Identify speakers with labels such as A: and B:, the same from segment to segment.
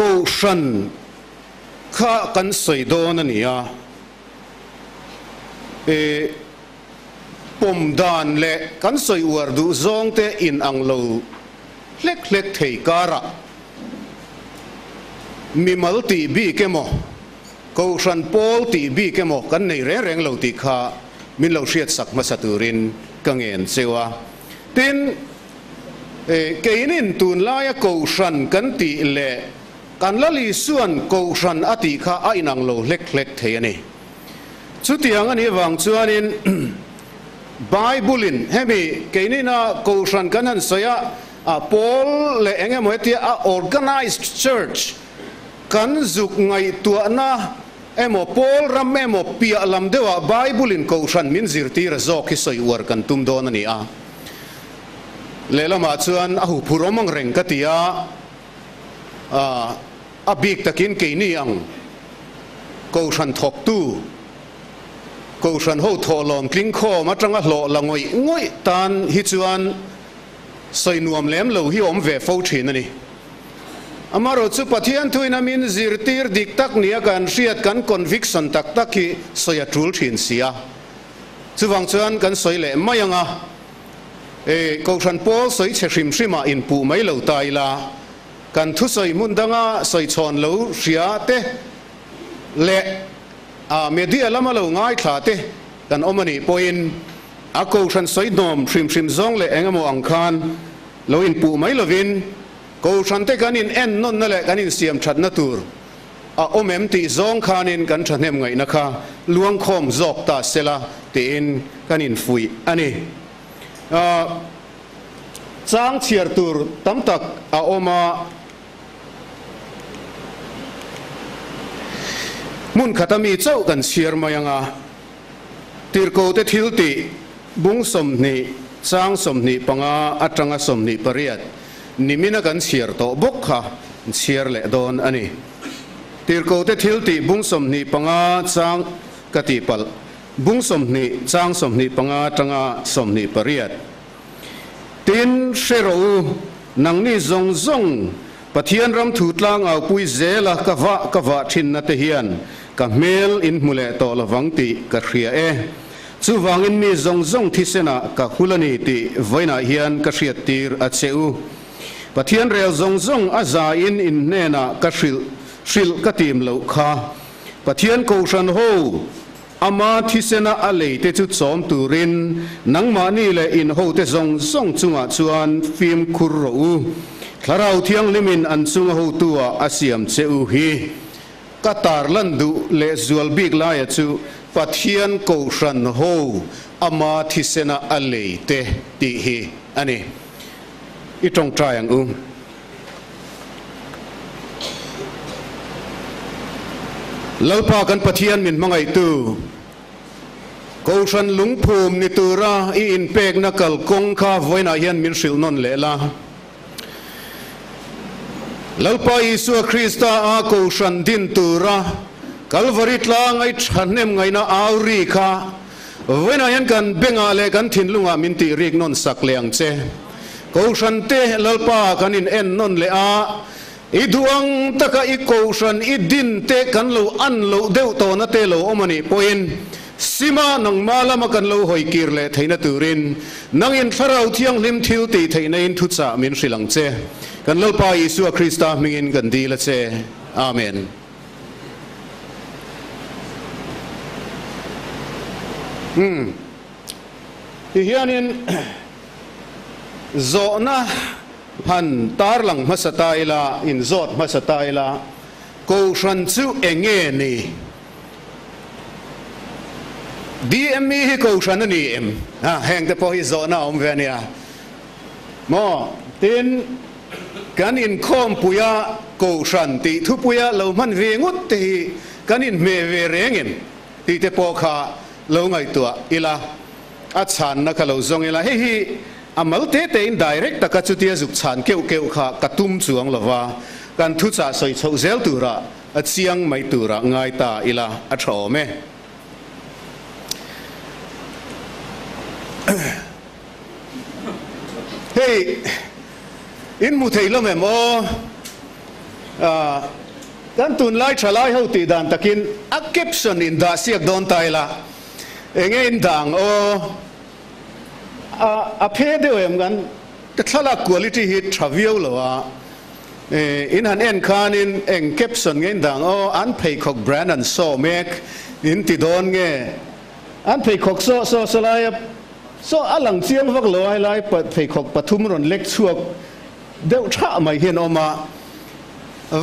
A: ko shan kha kan soi do na nia e pom dan lệ kan soi war du zong te in ang lo. Lek lek thei kara mi mal ti bi ke mo. Ko shan pol ti bi ke mo. Kan nei reng reng lo ti kha. Min lo hriat sak ma saturin ka ngen hoa, tin e keinin tun laia câu shan kan ti lệ kan lali suan ko shan ati kha a inang lo lek lek thei ani. Chu tiang ani wang chuanin Bible in hemi keinina ko shan kan han soya, a Paul le enge mo a organized church. Kan zuk ngai tua na, emo Paul ram emo pia lam dewa Bible in ko shan min zir ti ra zo ki soi war kan tum don ani a. Lelama chuan a hu phuromang reng katia a อบิกตะกินกี่นี่อังกูฉันทกตู้กูฉันหูทอลอนกลิ้งคอมาจังอะหล่อละงอยงอยตานฮิจวนใส่นวมเล่มเหลวฮิอมเวฟเอาชินนี่อามารถสุปเทียนทุยนามินจิรตีร์ดิกตักเนียกันเสียดกันคอนวิกสันตักตักที่สอยจูลชินเสียสุวังชวนกันสอยเละไม่ยังอะเออกูฉันพอสอยเชชิมชิมาอินปูไม่เหลวตายละ cần thu soi mun danga soi chon lo ria te le a media lama lo ngai thla te kan omani poin à, à, à câu shan soi nom hrim hrim zong lệ le engamo ang khan. Lâu in pu mấy lâu lovin câu shan te kan in en non na le kan in siam chặt na tur à, ôm em ti zong khan in kan thanem em ngay kha. Luang khom zok ta sela te in kan in phui anh a chang chiar tur tam tak a oma mun khatami chau kan chiar mayanga tirko te thil ti bung ni chang ni panga atanga som ni pariat. Nimina kan chiar to bok kha chiar le don ani. Tirko te thil ti ni panga chang kati pal. Bung som ni chang ni panga tanga som ni pariat. Tin shero nang ni zong zong pathian ram thu tlang au pui zela ka va ka va thin na te hian ka mel in mule to lawang ti ka khria e. Chu wangin mi zong zong thi sena ka hulani ti voina hian ka hriat tir a cheu pathian rel zong zong a za in in nena ka hril hril ka tim lo kha. Pathian ko shan ho, ama thi sena a le te chu chom turin. Nangma ni le in ho te zong zong chunga chuan phim khur ro u. Tharau thiang limin an chunga ho tua asiam cheu hi katar lan du le zual big la ya chu pathian ko ran ho ama thi sena a à te ti hi. À Ani itong tryang um lalpa kan pathian min mangai tu ko san lung phum ni tura i in pek na kal kong kha voina hian min sil non le la. Lalpa isu krista a ko san din tura kalvari tla ngai thanem ngai na auri kha. Voina hian kan benga le kan thin lunga min ti rik non sak leang che. Ko san te lalpa kan in en non le a. I duang taka i ko san i din te kan lo an lo deu to na te lo omani poin sima nang malama kan lo hoi kir le theina turin. Nang in tharau thiang lim thil ti theina in thu cha min hrilang che. Kan lo pa isu krista mingin kan di la che. Amen. Hmm. Hi hianin zo na han tar lang masataila in zot masataila ko shan chu enge ni đi em mi hi ko shan ni em à hẹn tới po hi zo na om về nia mo, tin kan in khom puya ko shan. Ti thu puya lâu man về ngút thì kan in mê về ve rengin ti te po kha lâu ngày tua. Ila a chan na kha lâu zong ila. Hi hi, amal te te in direct ta ka chu tia zuk chan keu keu kha ka tum chuang lova kan thu cha soi chho zel tu ra a chiang mai tu ra ngai ta. Ila, a tho me. thì in mu thei lo me mo à uh, kan tun lai thalai ho ti dan takin, a caption in da siak don tai la. Enge in dang o a a phe de em gan ta thala quality hi travel lo wa eh, in han en khan in, eng caption ngen dang o an phê khok brand and so make in ti don nge. An phê khok so so so lai so อลังเจียงวักลอยลายเปิดไฟขกปทุมรนเล็กช่วกเดวชาไม่เห็นออกมา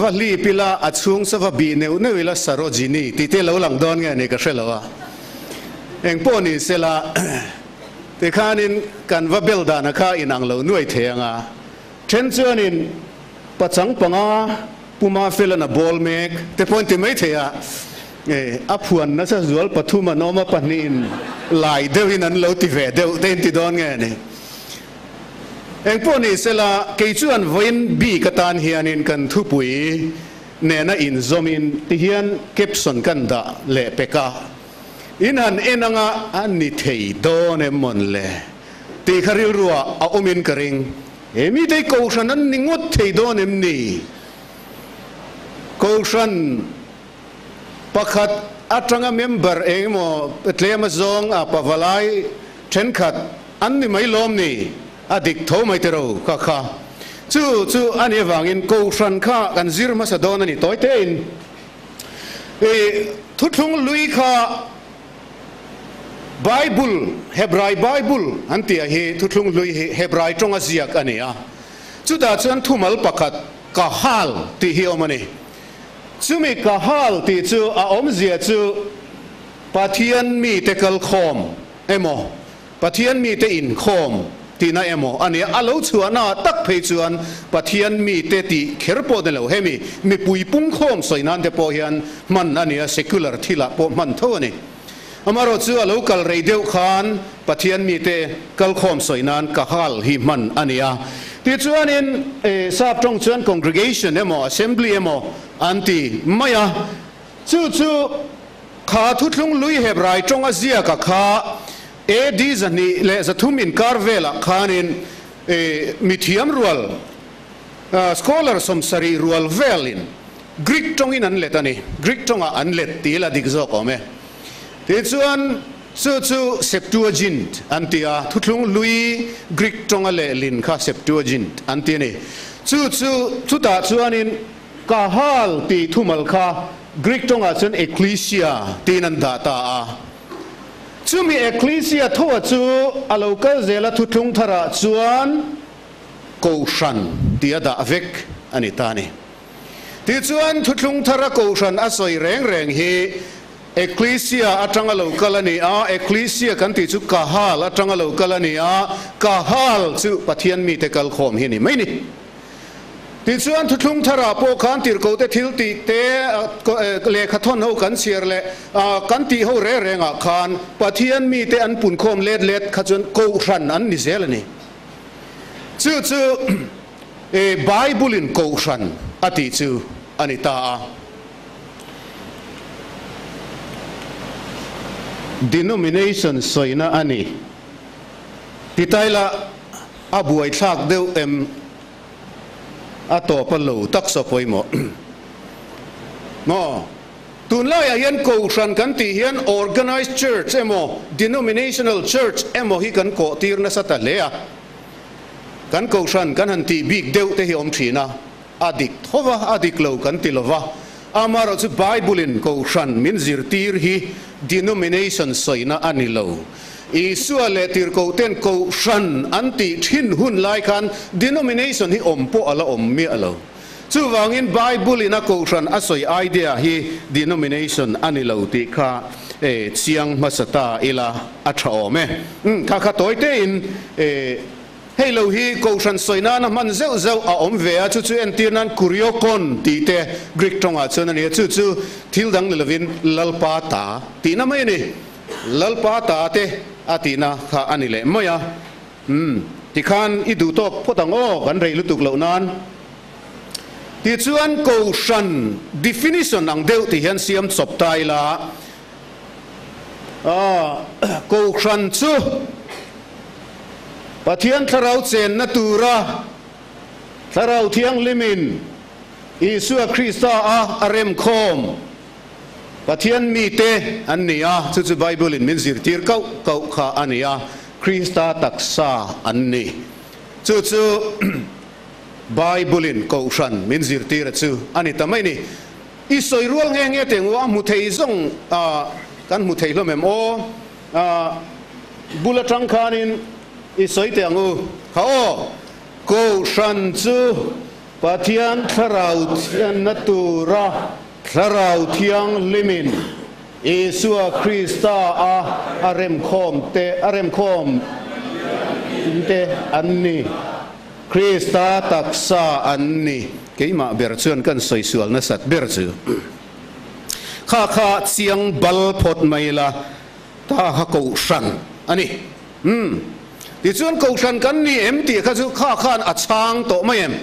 A: ว่าลีพิลาอัดช่วงสวบีเนวเนวิลาสโรจินีติเตลหลังดอนไงนี่ก็เชลวะเองปนี่เสลาแต่ข้านินกันว่าเบลดานะข้าอินังเหล่าน่วยเทียงอะเช่นเช่นนินปัจจังปังอะปุมาเฟลนบอลเมกแต่พอนที่ไม่เทีย a phuan na sa zual pathuma noma panin lai deuhin an lo ti ve deu ten ti don nge ne eng po ni sela ke chuan voin bi katan hianin kan thu pui nè na in zomin ti hian capson kan da le peka in han enanga an ni thei do ne mon le ti kharil ruwa a omin karing emi te ko shan an ningut thei do em ni ko shan pakhat atanga member emo tlema zong a pavalai then khat an ni mai lom ni adik tho mai te ro ka kha chu chu ani wangin ko shan kha kan zir ma sa don ani toy te in e thuthung lui kha Bible Hebrai Bible anti a he thutlung lui Hebrai tonga ziak ania chu da chuan thumal pakhat ka hal ti hi omani chumi ka hal ti chu a om zia chu pathian mi te kal khom emo pathian mi te in khom ti na emo ani alo chuana tak phei chuan pathian mi te ti kherpo de lo hemi mi pui pung khom soinan te po hian man ani secular thila po man tho ani amaro chu a local radio khan pathian mi te kal khom soinan ka hal hi man ania ti chuan in e sap tong chuan congregation emo assembly emo an ti maya chu chu kha thuthlung lui hebrai tonga zia ka kha e di zani le zathum in karvela khanin e mithiam rual scholar som sari rual velin. Greek tongin an letani greek a an let tila dikzo kome. Te chuan chu chu septuagint antia thutlung lui greek tonga le lin kha septuagint antini chu chu chuta chuanin kahal ti thumal kha. Greek tonga chun ecclesia tinan data a. Chumi ecclesia thowa chu aloka zela thutlung thara chuan ko shan tia da vek ani ta ni. Ti chuan thutlung thara ko shan asoi reng reng hi ecclesia atanga lo ani a. Ecclesia kan ti chu kahal atanga lo ani a. Kahal chu pathian mi te kal khom hi ni. Mai ni. Ti chuan thuthung thara po khan tir ko te thil ti te le khathon ho kan siar le kan ti ho re re nga khan pathian mi te an pun khom let let khachun ko ran an ni zel ni chu chu e bible in ko ran ati chu anita a denomination soina ani titaila abuai thak deu em ato palo tak so poimo mo. Tun lai hian ko ran kan ti hian organized church emo, denominational church emo hi kan ko tir na sata lea. Kan ko ran kan han ti big deu te hi om thina adik thova adik lo kan ti lova amaro chu bible in ko ran min zir tir hi denomination soina anilo isua le tir ko ten ko shan anti thin hun lai khan denomination hi om po ala om mi alo chu wangin bible ina ko shan asoi idea hi denomination anilo ti kha e chiang masata ila atha ome kha kha toite in e hei lo hi ko san soina na man zeu zeu a om ve a chu chu en tir nan kurio kon ti te greek tonga chuna ni chu chu thil dang levin lalpa ta ti na mai ni lalpa ta te อาทินะข้าอันนี้เลยไม่อะอืมที่ขันอีดูโตพุทธังโอ้กันเรียลุตุกเล่านั้นที่ชวนกูชัน definition นังเดียวที่เห็นเสียมสบตายละอ่ากูชันซูปะเทียนทราวเซนนัตุระทราวเทียงลิมินอิสุอาคริสต์อาอารมคอม pathian mi te, an à chu chu bible in min zir tir kau kau kha Christa Krista taksa an ni. Chu chu bible in kau shan min zir tir chu ani tamai ni. I soi rual nge nge te ngwa mu thei zong a kan mu thei lo mem o a bula tang khanin i soi te angu kha o ko shan chu pathian tharau thian natura ทราวเทียงลิมินเอสัวคริสตาอาอารมคอมเตอารมคอมเตอันนี้คริสตาตักซาอันนี้เกี่ยมาเบิร์ชวนกันสวยสวยนะสัตเบิร์ชข้าข้าเสียงบอลพดไม่ละตาฮักกูชันอันนี้อืมที่ชวนกูชันกันนี่เอ็มตีข้าชูข้าข้าอัดช้างโตไม่เอ็ม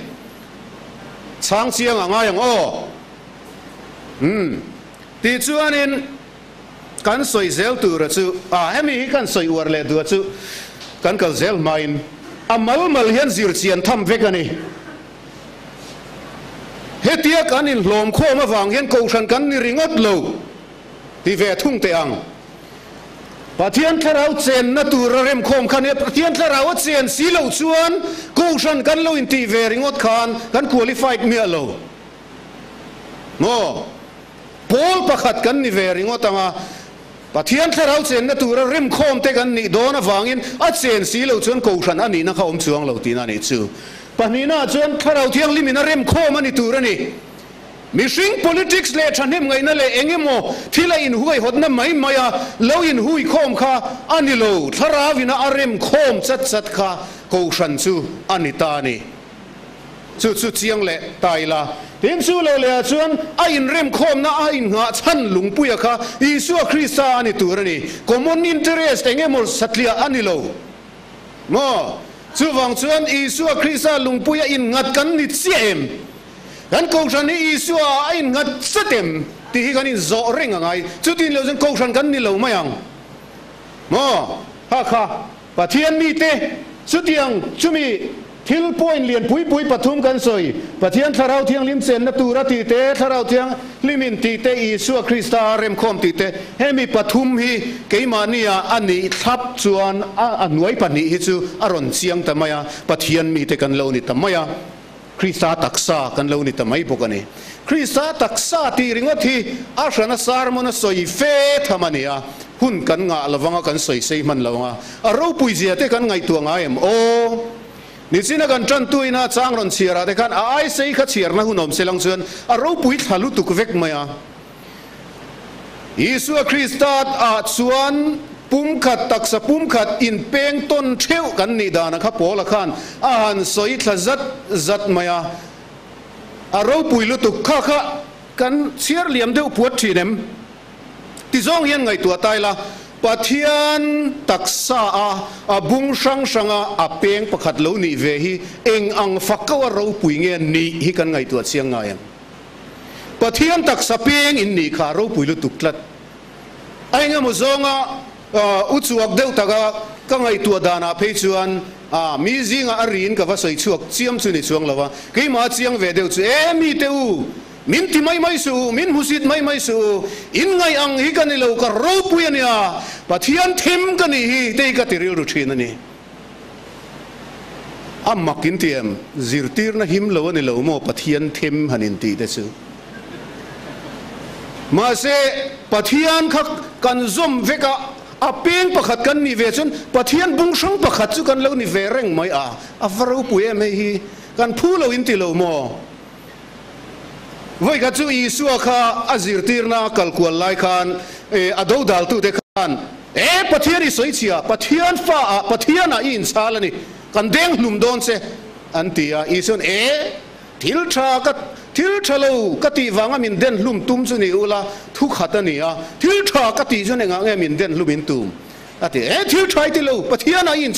A: ช้างเสียงอะงอย่างอ้อ 嗯，第主安因กันสวยเซลตัวระจูอ่าเฮมีกันสวยอวดเลยตัวจูกันกันเซลมาอินอามัลมัลเฮียนจิรเซียนทำเวกันนี่เฮตียกันอินหลอมโคมาฟังเฮียนกูชันกันนี่ริงอดโลที่เวทุ่งเตียงปะเทียนทเราเจนนตูระเรมคมคันเนี่ยปะเทียนทเราเจนสีเหลาชวนกูชันกันโลอินทีเวริงอดคานกันคุริฟายเมียโลโม Pol pakhat kan ni veringo tama. Pathian thlerau chen na tura rim khom te kan ni dona wangin a chen si lo chuan ko than ani na khom chuang lo tin ani chu panina chuan thlerau thiang limina rim khom ani tura ni. Mishing politics le thanem ngai na le engemo thila in huai hot na mai maya lo in hui khom kha ani lo thara vina arem khom chat chat kha ko shan chu ani ta ni. Chu chu chiang le tai la. Tim su lo le chuan a in rem khom na a in nga chan lung pui à kha. Isu khrista ani tur ani common interest enge mol satlia ani lo mo chu wang chuan isu khrista lung puya à in ngat kan ni chem kan ko san ni isu a à in ngat satem ti hi kan in zo ring ngai chu tin lo zen ko san kan ni lo mayang mo ha kha. Pathian mi te chu tiang chumi ทิลป่วยเรียนปุยปุยปฐุมกันสวยปะเทียงทาราเทียงลิมเซนนตูรติเตทาราเทียงลิมินติเตอีสัวคริสตาเรมคอมติเตเฮมีปฐุมฮีเกมานียอันนี้ทับชวนอันไว้ปนิฮิจูอรอนเสียงตมายาปะเทียนมีเตกันเลวนิตมายาคริสตาตักษากันเลวนิตมัยปกันเนคริสตาตักษาตีริงวัที่อาชนะสารมนสวยเฟธรรมเนียหุ่นกันงาละวังกันสวยเซมันละวังอารมณ์ปุยเจเตกันไงตัวงาเอ็มโอ Nisina kan chantu ina chang ron chira de kan ai sei kha chiar na hunom selang chuan a ro pui thalu tuk vek maya. Yesu Christat a chuan pum khat tak sa pum khat in peng ton theu kan ni dana kha pola khan. A han soi thla zat zat maya. A ro pui lu tuk kha kha kan chiar liam deu puat thinem ti zong hian ngai tua tai la pathian taksa a abung bung sang sanga a peng pakhat lo ni ve hi. Eng ang fakawa ro pui nge ni hi kan ngai tu chiang nga yang pathian taksa peng in ni kha ro pui lu tuklat ai nga mo zonga u chuak deuh taka ka ngai tu dana pe chuan. A, mi zinga arin ka va soi chuak chiam chu ni chuang lawa ke ma chiang ve deu chu e mi teu min ti mai mai su min husit mai mai su in ngai ang hi kan lo ka ro pu ya nia pathian them kan ni hi te ka ti ru thin ani am makin tiam zirtir na him lo ni lo mo pathian them hanin ti te su ma se pathian khak kan zum veka a peng pakhat kan ni ve chun pathian bung sang pakhat chu kan lo ni ve reng mai a a varu pu em hi kan phu lo in ti lo mo voi ka chu isu kha azir tirna kalkual lai khan e ado dal tu de khan. E pathian i soi chia pathian fa a pathian a in chalani kan deng hlum don se. Antia isun e thil tha ka thil thalo ka ti wanga min den hlum tum chu ni ula thu khatani a. Thil tha ka ti chu ne nga nge min den hlum in tum. Ati e thil thai ti lo pathian a in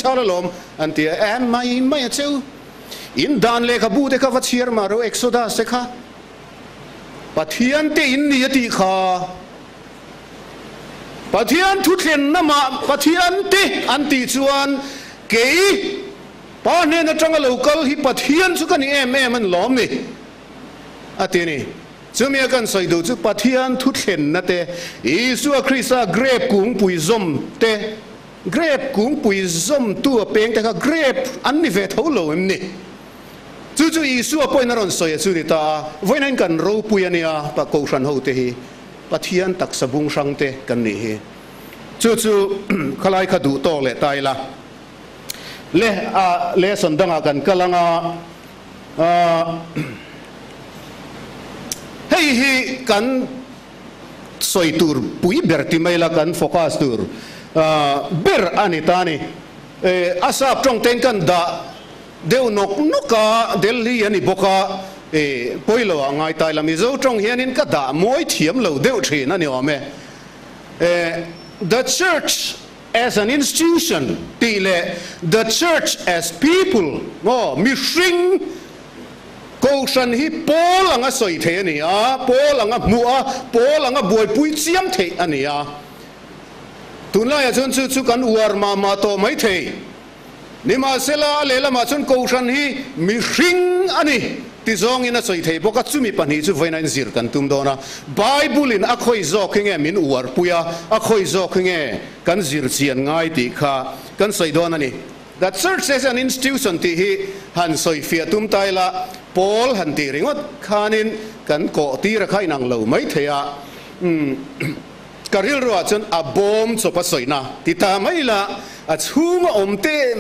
A: antia e, am mai mai cheu. In dan le ka bu de ka vachir maro exodus se kha pathian te in ni ti kha. Pathian thu thlen na ma pathian te an ti chuan. Ke pa ne na tanga local hi pathian chu kan em em an lom ni. A ni. Chu kan soi du chu pathian thu thlen na te. Isu krista grape kung pui zom te. Grape kung pui zom tu a peng te ka grape an ni ve tho lo em ni. Tutu isu apo na ron soya sunita, voinan kan ro puya niya pa koushan ho tehi, patiyan tak sabung sang te kan nihi. Tutu kalay kadu to le taila. Le a le sondang akan kalanga hei hi kan soy tur pui berti maila kan fokas tur. ber anitani. E, Asap trong ten kan da deu nok noka delhi ani boka e poilo angai tai la mi zo trong hianin ka da moi thiam lo deu thina ani ome à the church as an institution tile the church as people mo mi shring ko san hi pol anga soi the ni a pol anga mu a pol anga boi pui chiam the à à. ani a tun la ya chun chu chu kan uar ma ma to mai thế nima sela lela ma chun ko hi, mi shring ani. Ti zong ina soi thei boka chumi pani chu voina in zir kan tum dona. Bible in akhoi zo khinge min uar puya akhoi zo khinge kan zir chian ngai ti kha, kan soi don ani. The church is an institution ti hi, han soi fia tum tai la pol han ti ringot, khanin kan ko ti ra khai nang lo mai theya um hmm. karil ro chun a bom chopa soina ti ta mai la a chhuma om te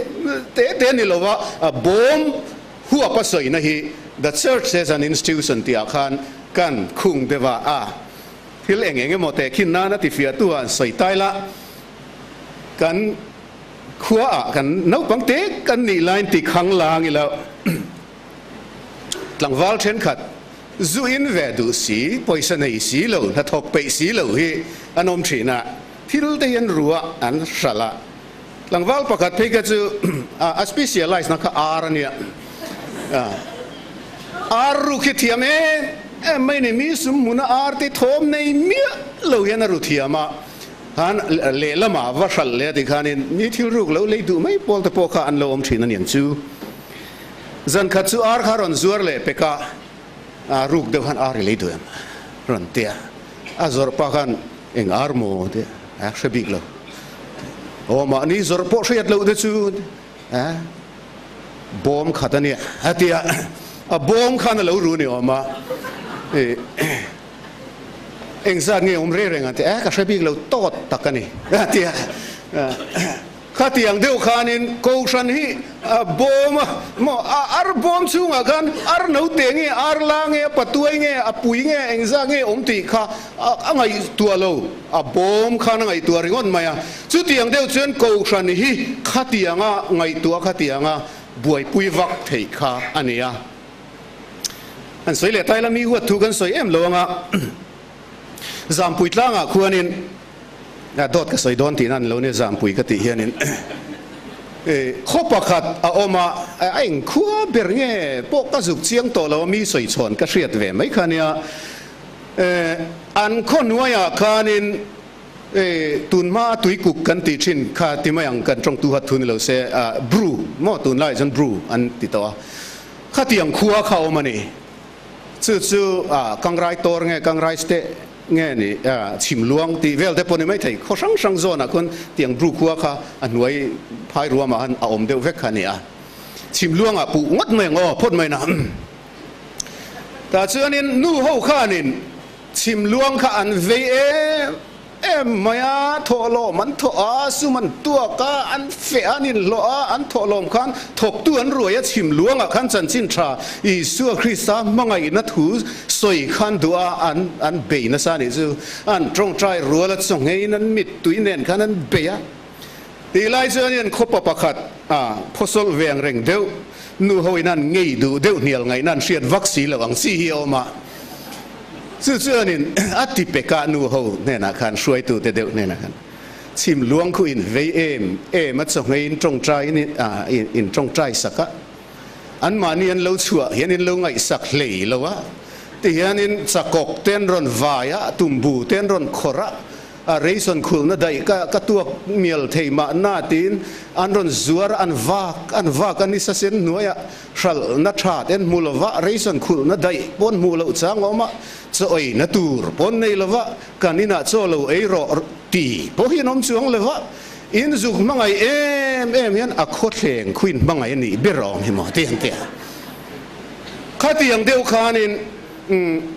A: te te ni lova a bom hu apa soi na hi. The church as an institution ti khan kan khung dewa a. Thil eng eng mo te khin na na ti fia tu an soi tai la. Kan khua a, kan nau pang te, kan ni line ti khang lang i la. Tlang wal then khat, zu in ve du si poison ei si lo, na thok pe si lo hi anom thina thil te yan ruwa an shala Lang valpakat pikachu aspecialais naka aarania. Arru kitiame meine misum muna aarti thom nei mia lohena ruthiama. Han lelama vasalle dikhanin nithil ruk lo le du mai polta poka an lo om thinan yan chu. Zan khachu ar kharon zuarle peka ruk devan ar le duem. Rontia. Azor pakan eng armo de. Ach shabiglo. โอมานี่จรปอช่วยเราด้วยจูนอะบอมขัดนี่ฮัตยาอะบอมขันเรารู้นี่โอมาเอเอ็งซาเนี่ยอมเรียงกันแต่เอ๊ะก็ใช่พี่เราตอดตักกันนี่ฮัตยา khá tiếng đều khan in câu san hi bom mà ar bom chung à gan ar nấu tiếng nghe ar la nghe patuai nghe apui nghe anh ra nghe ông tỷ e, ti kha, a ngai tua lâu à bom khan ngay tua ringon maya. Chú tiếng đều chuyên câu san hi á ngay tua khá tiếng à buổi pui vak thei kha ania anh soi lệ tai là mi huat thu gan soi em lo nga bụi pui à nga khuanin na dot ka soi don tin an lo ne zam pui ka ti hianin e khopa khat a oma a eng khua ber nge po ka zuk chiang to lo mi soi chon ka hriat ve mai khania e an khon waya khanin e tun ma tui kuk kan ti chin kha ti mayang kan trong tu hat thun lo se a bru mo tun lai jan bru an ti to kha tiang khua kha o mani chu chu a kangrai tor nge kangrai ste nghe ni à chim luang ti vel te poni mai thei kho sang sang zo na kun tiang bru khua kha an nuai phai ruwa ma an a om deu vek khani a chim luang a pu ngat mai ngo phot mai na ta chuanin nu ho khanin chim luang kha an ve e em maya thọ lo man thọ su man tua cả an fe anin lo a an tho lom khan thok tu an ruồi chim luông à khan chân chín tra i Christa krista mangai nát thu soi khan dua an an bể na sa ni an trong trai ruồi la chong ngei nan mít tui nen khan an be a ti lai chu an khopa pakhat a à, phosol veng reng deu nu hoi nan ngây du deu nial ngay nan riat vaccine lo ang si hi mà. ซื่อเชื่อนี่อติเปกานูโฮเนี่ยนะคันช่วยตัวเด็กเนี่ยนะคันชิมล้วงคุยนเวเอมเอมัดส่งให้อินตรงใจนี่อ่าอินตรงใจสักอันมานี่อันเราชัวเห็นอินเราไงสักเลยแล้ววะที่เห็นอินสักกเต้นรอนวายะตุมบูเต้นรอนขระ a reason khul na dai ka ka tuak miel thei ma na tin an ron zuar an vak an vak an isa sen nuaya shal na tha ten mulwa reason khul na dai pon mulo chang oma cho oi na tur pon nei lova kanina cho lo ei ro ti po hi nom chuang lova in zuk mangai em em yan a kho thleng khuin mangai ni berong hi mo tiang tia khatiang deu khanin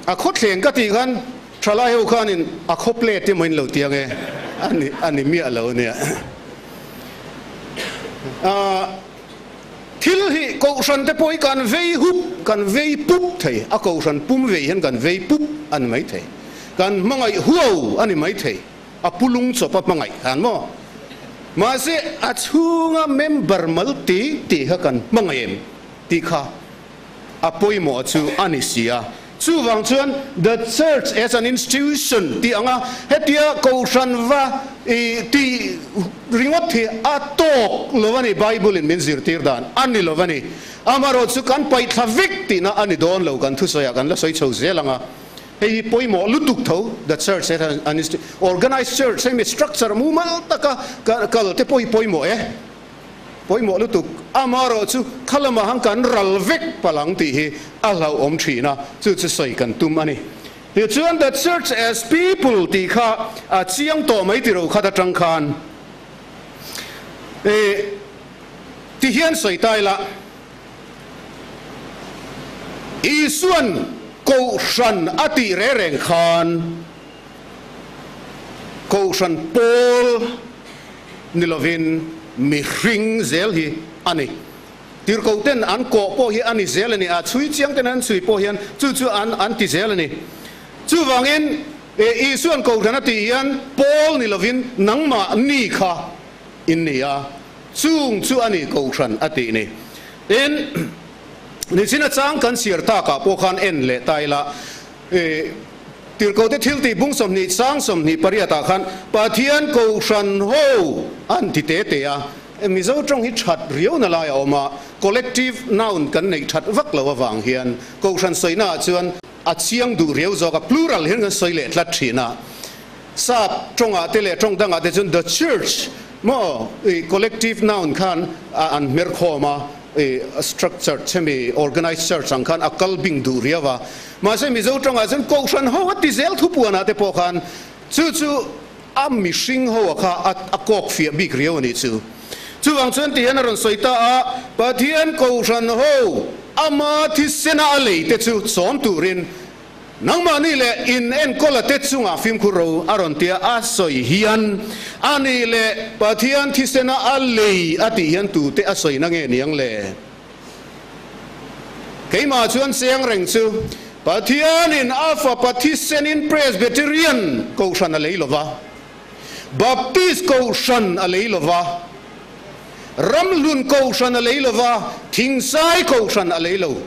A: a kho thleng ka ti khan thala heu khanin a kho plate ti mình lo tiang nghe anh anh mi alo ne à thil hi câu chuyện te poi kan vây hup, kan vây pup thei. A ko san pum vây hen kan vei pup an mai thei. Kan mangai huo ani mai thei. A pulung cho pa mangai. Anh mo. Mà sẽ à chunga member multi ti ha kan mangayem ti kha. Apoi mo chu à chu wang chuan the church as an institution. Ti anga hetia ko san va e ti ringot thi a tok lovani bible in min zir tir dan ani lovani. Amaro chu kan pai thavik ti na ani don lo kan thu soya kan la soi chho zelanga hei poi mo lutuk tho the church it an organized church same structure mu mal taka kal te poi eh? ปอยหมอลุตุกอามารอจูทลมาหังการรัลเวกพลังตีฮีอัลลาอมชีนะจูจะใส่กันตุมอันนี้ The children that search as people ตีข้าอาเชียงโตไม่ติรูข้าตะจังคานเอที่เห็นใส่ตายละอีส่วนกูชันอติเรเรงคานกูชันโอลนิลวิน mi ring zel hi ani tir ko ten an ko po hi ani zel ni, a chui chiang ten an chui po hian chu chu an an ti zel ni. Chu wangin e isuan ko rana ti hian pol Paul nilovin nangma ni kha. In ni a, chung chu ani ko san ati ni. Ten ni china chang kan sir ta ka po khan en le tai la. E, ติลโกที่ทิลตีบุ้งสมนิสังสมนิปริยตาขันปะเทียนโกชันโฮอันทิเตเตียมิโซจงฮิชัดเรียวนาลายออกมา collective noun กันในชัดวักเลววางเฮียนโกชันสวยน่าชวนอาเชียงดูเรียวจอกับ plural เฮียนกันสวยเล็ดลัทีน่ะทราบจงอาเตเลจงดังอาเตจน the church มอ collective noun ขันอันเมรโอมา a structure chemi organized search ang khan akal bing du riawa ma se mi zo tong a zen ko shan ho ti zel thu pu na te po khan chu chu am mi shing ho kha a kok fi big riaw ni chu chu wang chen ti han ron soita a pathian ko shan ho ama thi sena ale te chu chom tu rin nang mani le in en kola te chunga phim khu ro aron tia a soi hian. Ani le pathian thi sena a ati hian tu te a soi na nge niang le. Keima chuan siang reng chu. Pathian in alpha pathisen in presbyterian ko shan a leilova baptist ko shan a leilova ramlun ko shan a leilova thingsai ko shan a leilova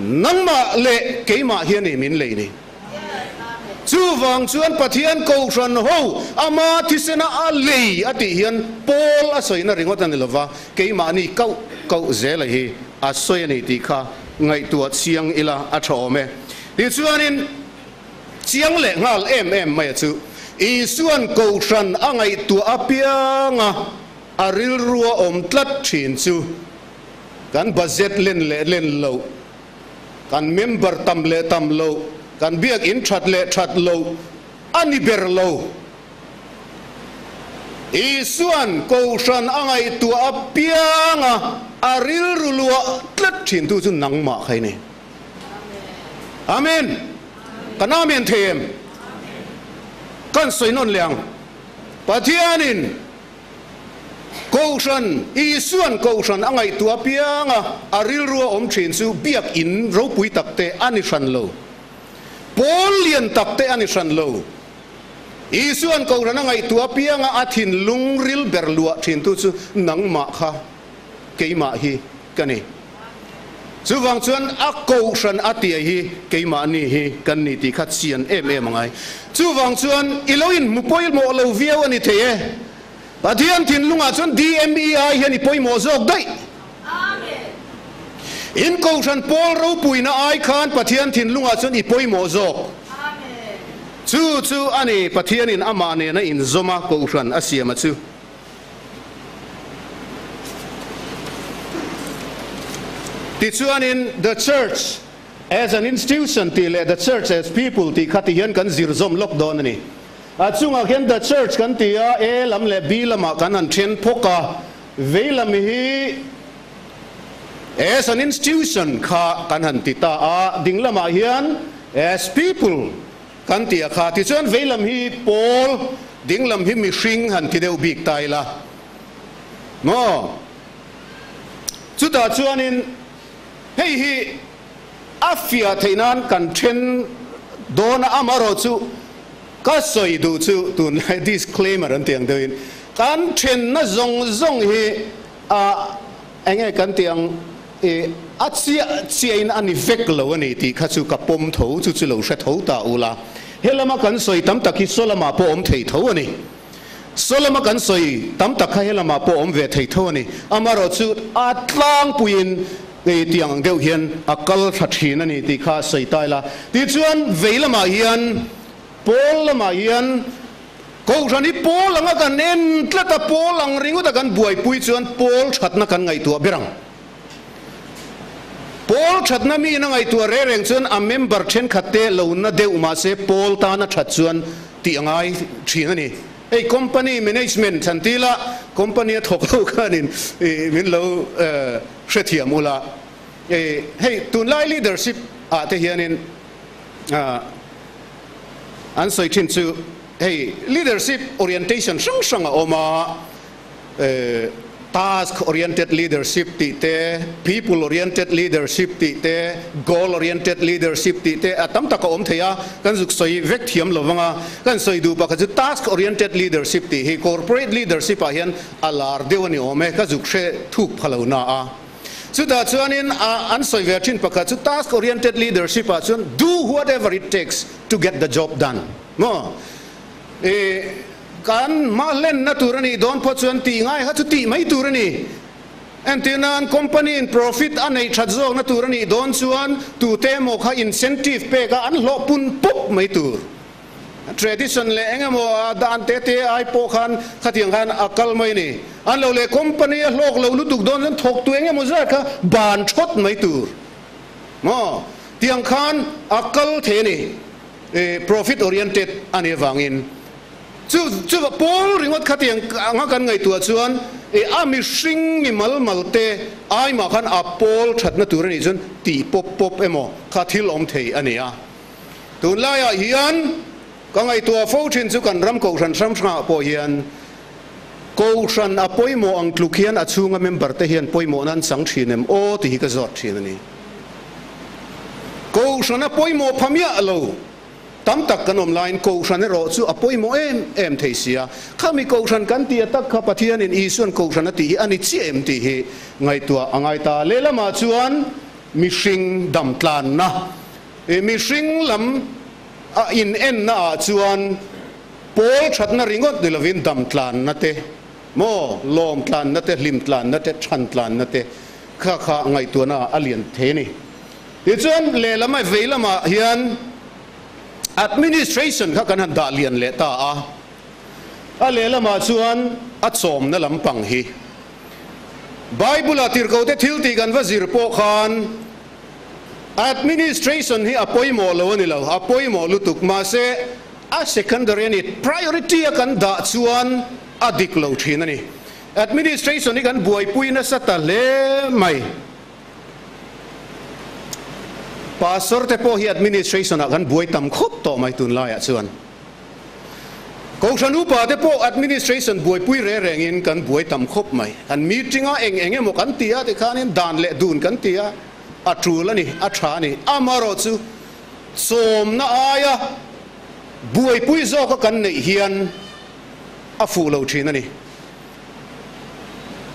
A: nang ma le ke ma hian ni min le ni chu wang chuan pathian ko ran ho ama thisena a le ati hian pol a soina ringot an lova ke ma ni kau kau zela hi. A soi ni ti kha ngai tua siang ila a tho me. Ti chuan in, chiang le ngal em em mai chu i suan ko ran a ngai tu a pianga a ril ruwa om tlat thin chu kan budget len le len lo kan member tam le tam lo. Kan biak in that le that lo. Ani ber lo. Isuan ko san angai tu apianga. Aril rulua tlat thin tu chu nang ma khai ne. Amen. Kan amen them kan soinon liang. Pathianin câu chuyện, y xuân câu chuyện anh ấy tua piang à aril ruwa om chen su biak in ro pui tak te ani san lo pol lien tak te ani san lo y suan câu chuyện anh ấy tua piang à athin lung ril ber lua chen tu su nang ma kha ke ma hi kani chu wang chuan a à, câu san atia à, hi ke ma ni hi kan ni ti khat sian em em ngai chu wang chuan iloin mu poil mo lo viau ani the pathian thin lunga chun DMEI hian i poimo zok dai in ko san pol ro puina ai khan pathian thin lunga chun i poimo zok chu chu ani pathian in ama ne na in zoma ko ran asiama chu. Ti chuan in the church as an institution ti le the church as people ti khati hian kan zir zom lok don ani À, a chunga hian the church kan tia a e lam le b lama kan an then phoka ve lam hi as an institution, kha kan han ti ta a ding lama hian as people kan tia kha ti chuan ve lam hi paul. Ding lam hi mi hring han ti deu bik tai la. No chu ta chuan in. Hei hi afia theinan kan then dona amaro chu ka soi du chu tun lai disclaimer an tiang dein kan then na zong zong hi a enge kan tiang e a chia chia in ani vek lo ani ti kha chu ka pom tho chu chu lo sha tho ta ula helama kan soi tam taki solama po om thei tho ani solama kan soi tam takha helama po om ve thei tho ani amaro chu atlang puin cái tiếng đều hiền à akal phát triển này thì khá xây tai là thì chuyện về là mà hiền. Paul là mà hiền câu rằng đi Paul là cái nên là ta Paul lang ringu ta kan buai pui chuan Paul chat na kan ngai tua berang Paul chat na mi na ngai tua re reng chuan a member chen khatte lo na deu ma se Paul ta na chat chuan ti angai thin ni. Ei, company management chantila company thok lo kanin e, min lo hre thiam ula e hey e, tun lai leadership a te hianin a an soi thin chu, hey, leadership orientation sang sang a oma e eh, task oriented leadership ti te, people oriented leadership ti te, goal oriented leadership ti te atam ta ko om theya kan zuk soi vek thiam lovanga kan soi du pa ka task oriented leadership ti hi corporate leadership a hian alar dewani ome ka zuk she thuk phalona a. Chu da chuanin an soi ve thin pakha chu task oriented leadership a chuan do whatever it takes to get the job done. Mo. E kan ma len na turani don po chuan ti ngai ha chu ti mai turani en tinan company in profit anei that zo na turani don chuan tu te mo kha incentive pe ka an lo pun pop mai tur tradition le engemo dan te te ai po khan khatiang khan akal mai ni. An lo le company a lok lo lu tuk don thok tu engemo za kha ban thot mai tur mo. Tiang khan akal the ni Eh, profit oriented ane wangin chu chu pol ringot khatiang anga kan ngai tua chuan e ami hring mi mal mal te, ai ma khan apol thatna that tur ni chun, ti pop pop emo khathil om thei ania tun la ya hian, ka ngai tua fo thin chu kan ram ko ran sam sanga po hian. Ko ran a poimo ang klukhian a chunga member te hian poimo nan sang thinem o ti ka zot thin ani ko ran a poimo phamia lo. Tam tak kan om lain ko san ro chu apoi mo em em thei sia. Khami ko san kan ti tak kha pathian in isun ko san ti ani chi em ti hi. Ngai tua angai ta le lama chuan mi dam tlan na. E mi lam a in en na chuan pol that na ringot de lovin dam tlan na te. Mo lom tlan na te lim tlan na te chan tlan na te. Kha kha ngai tua na alien the ni. Ti chuan le lama ve hian administration kha kan han da lian le ta a a le lama chuan a chom na lampang hi. Bible atir ko te thil ti kan va zir po khan. Administration hi apoi lo ni lo apoi mo lu tuk ma se. A secondary ni priority kan da chuan adik lo thin ani. Administration ni kan buai pui na sa le mai pastor te po hi administration kan buai tam khop to mai tun lai chuan ko san upa te po administration buai pui re reng in kan buai tam khop mai kan meeting a eng eng mo kan tia te khan in dan le dun kan tia a tru la ni a tha ni amaro chu som na aya buai pui zo ka kan nei hian a fu lo thin ani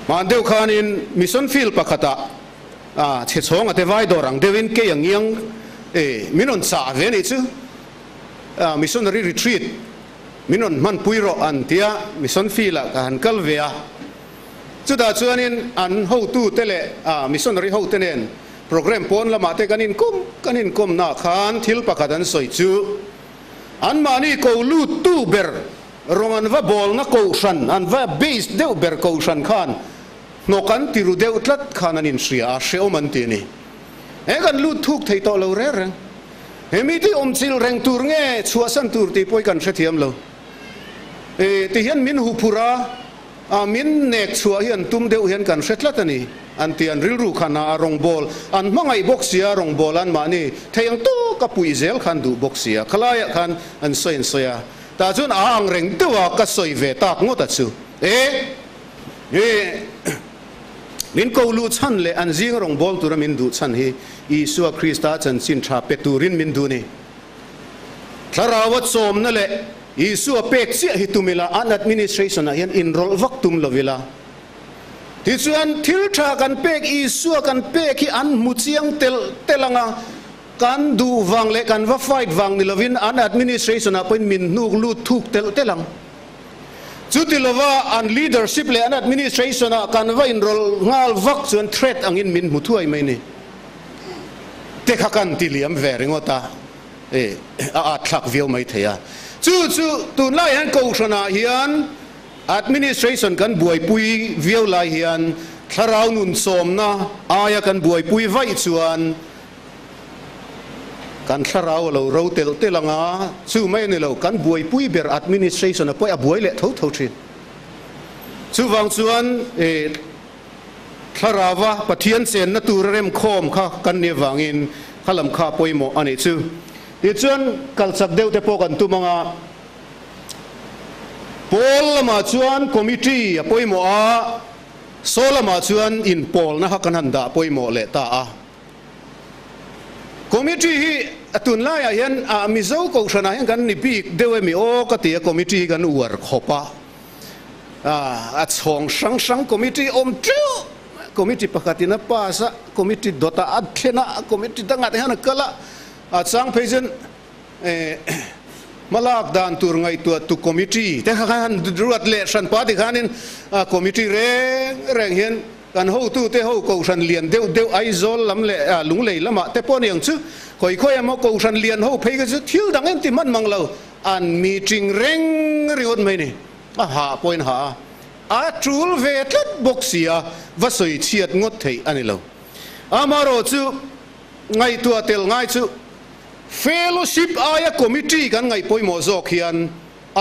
A: man deu khan in mission field pakhata อ่าเชื่อชงอะเทวายดอรังเดวินเกยังยังเอ๋มินนซาเวนี่จูอ่ามิชนรีรีทรีตมินนมันปุยรออันเตียมิชนฟีละกันกัลเวียจุดอาจวนนินอันเฮาตู้เตเลอ่ามิชนรีเฮาเตเนนโปรแกรมปนละมาเตกันินคุมกันินคุมนาคานทิลปะกัดันสอยจูอันมานี่กูลูตู้เบอร์รงอันว่าบอลนักูชันอันว่าเบสเดวเบอร์กูชันขาน in sia she o man ti ni. E kan lu thuk thei to lo re reng. He mi ti om chil reng tur nge, chua san tur ti poi kan she thiam lo. E ti hian min hu pura a min nek chua hian tum deu hian kan she tlat ani. An ti an ril ru khana rong bol, an mangai boxia rong bol an ma thấy anh to ka pui zel khan du boxia khalaya khan, an soin soya. Ta chun a ang reng tuwa ka soi ve tak ngot a chu. E? E? นินกูลูชันเลยอันซิงรองบอลตัวมินดูชันฮีอีสุอาคริสต์จันสินทราเปตูรินมินดูนี่ทาราวัดสมนั่นแหละอีสุอาเป็กเสียฮิตุมิลาอันแอดมินิสทรชันนั้นอินรอลวักตุมลวิลาที่ส่วนทิลทากันเป็กอีสุอากันเป็กที่อันมุจียงเตลเตลังากันดูวังเละกันว่าไฟวังนิลวินอันแอดมินิสทรชันนั้นเป็นมินนูกลูทุกเตลเตลัง ti lova an leadership le an administration a kan va enroll ngal vak chuan threat angin min mu thuai mai ni te kha kan ti liam ve ringota e a a thak viau mai theya chu chu tu lai han ko shana hian administration kan buai pui viau lai hian tharau nun som na aya kan buai pui vai chuan kan tharau lo ro tel telanga chu mai ni lo kan buai pui ber administration a poi a buai le tho tho thin chu wang chuan e tharawa pathian chen na tur rem khom kha, kan ne wangin khalam kha poi mo ani chu ti chuan kal sak deu te po kan tu manga à. pol ma chuan committee a poi mo a à. solama chuan in pol na ha kan handa poi mo le ta a committee hi atun lai a hian a mizo ko shana hian kan ni pik dewe mi o ka tia committee kan uar khopa. A a chong sang sang committee om tru committee pakatina pasa committee dota adthena committee danga te hana kala a chang phejen e malak dan tur ngai tu tu committee te khan durat le san pa di khanin committee reng reng hian kan ho tu te ho ko san lian deu deu ai zol lam le a à, lung lei lama te pon yang chu khoi khoi am ko san lian ho phei ga chu thil dang em ti man mang lo an meeting reng riot mai ni a à, ha point ha a à, trul ve tlat boxia va soi chiat ngot thei ani lo amaro chu ngai tua tel ngai chu fellowship aya committee kan ngai poi mo zok hian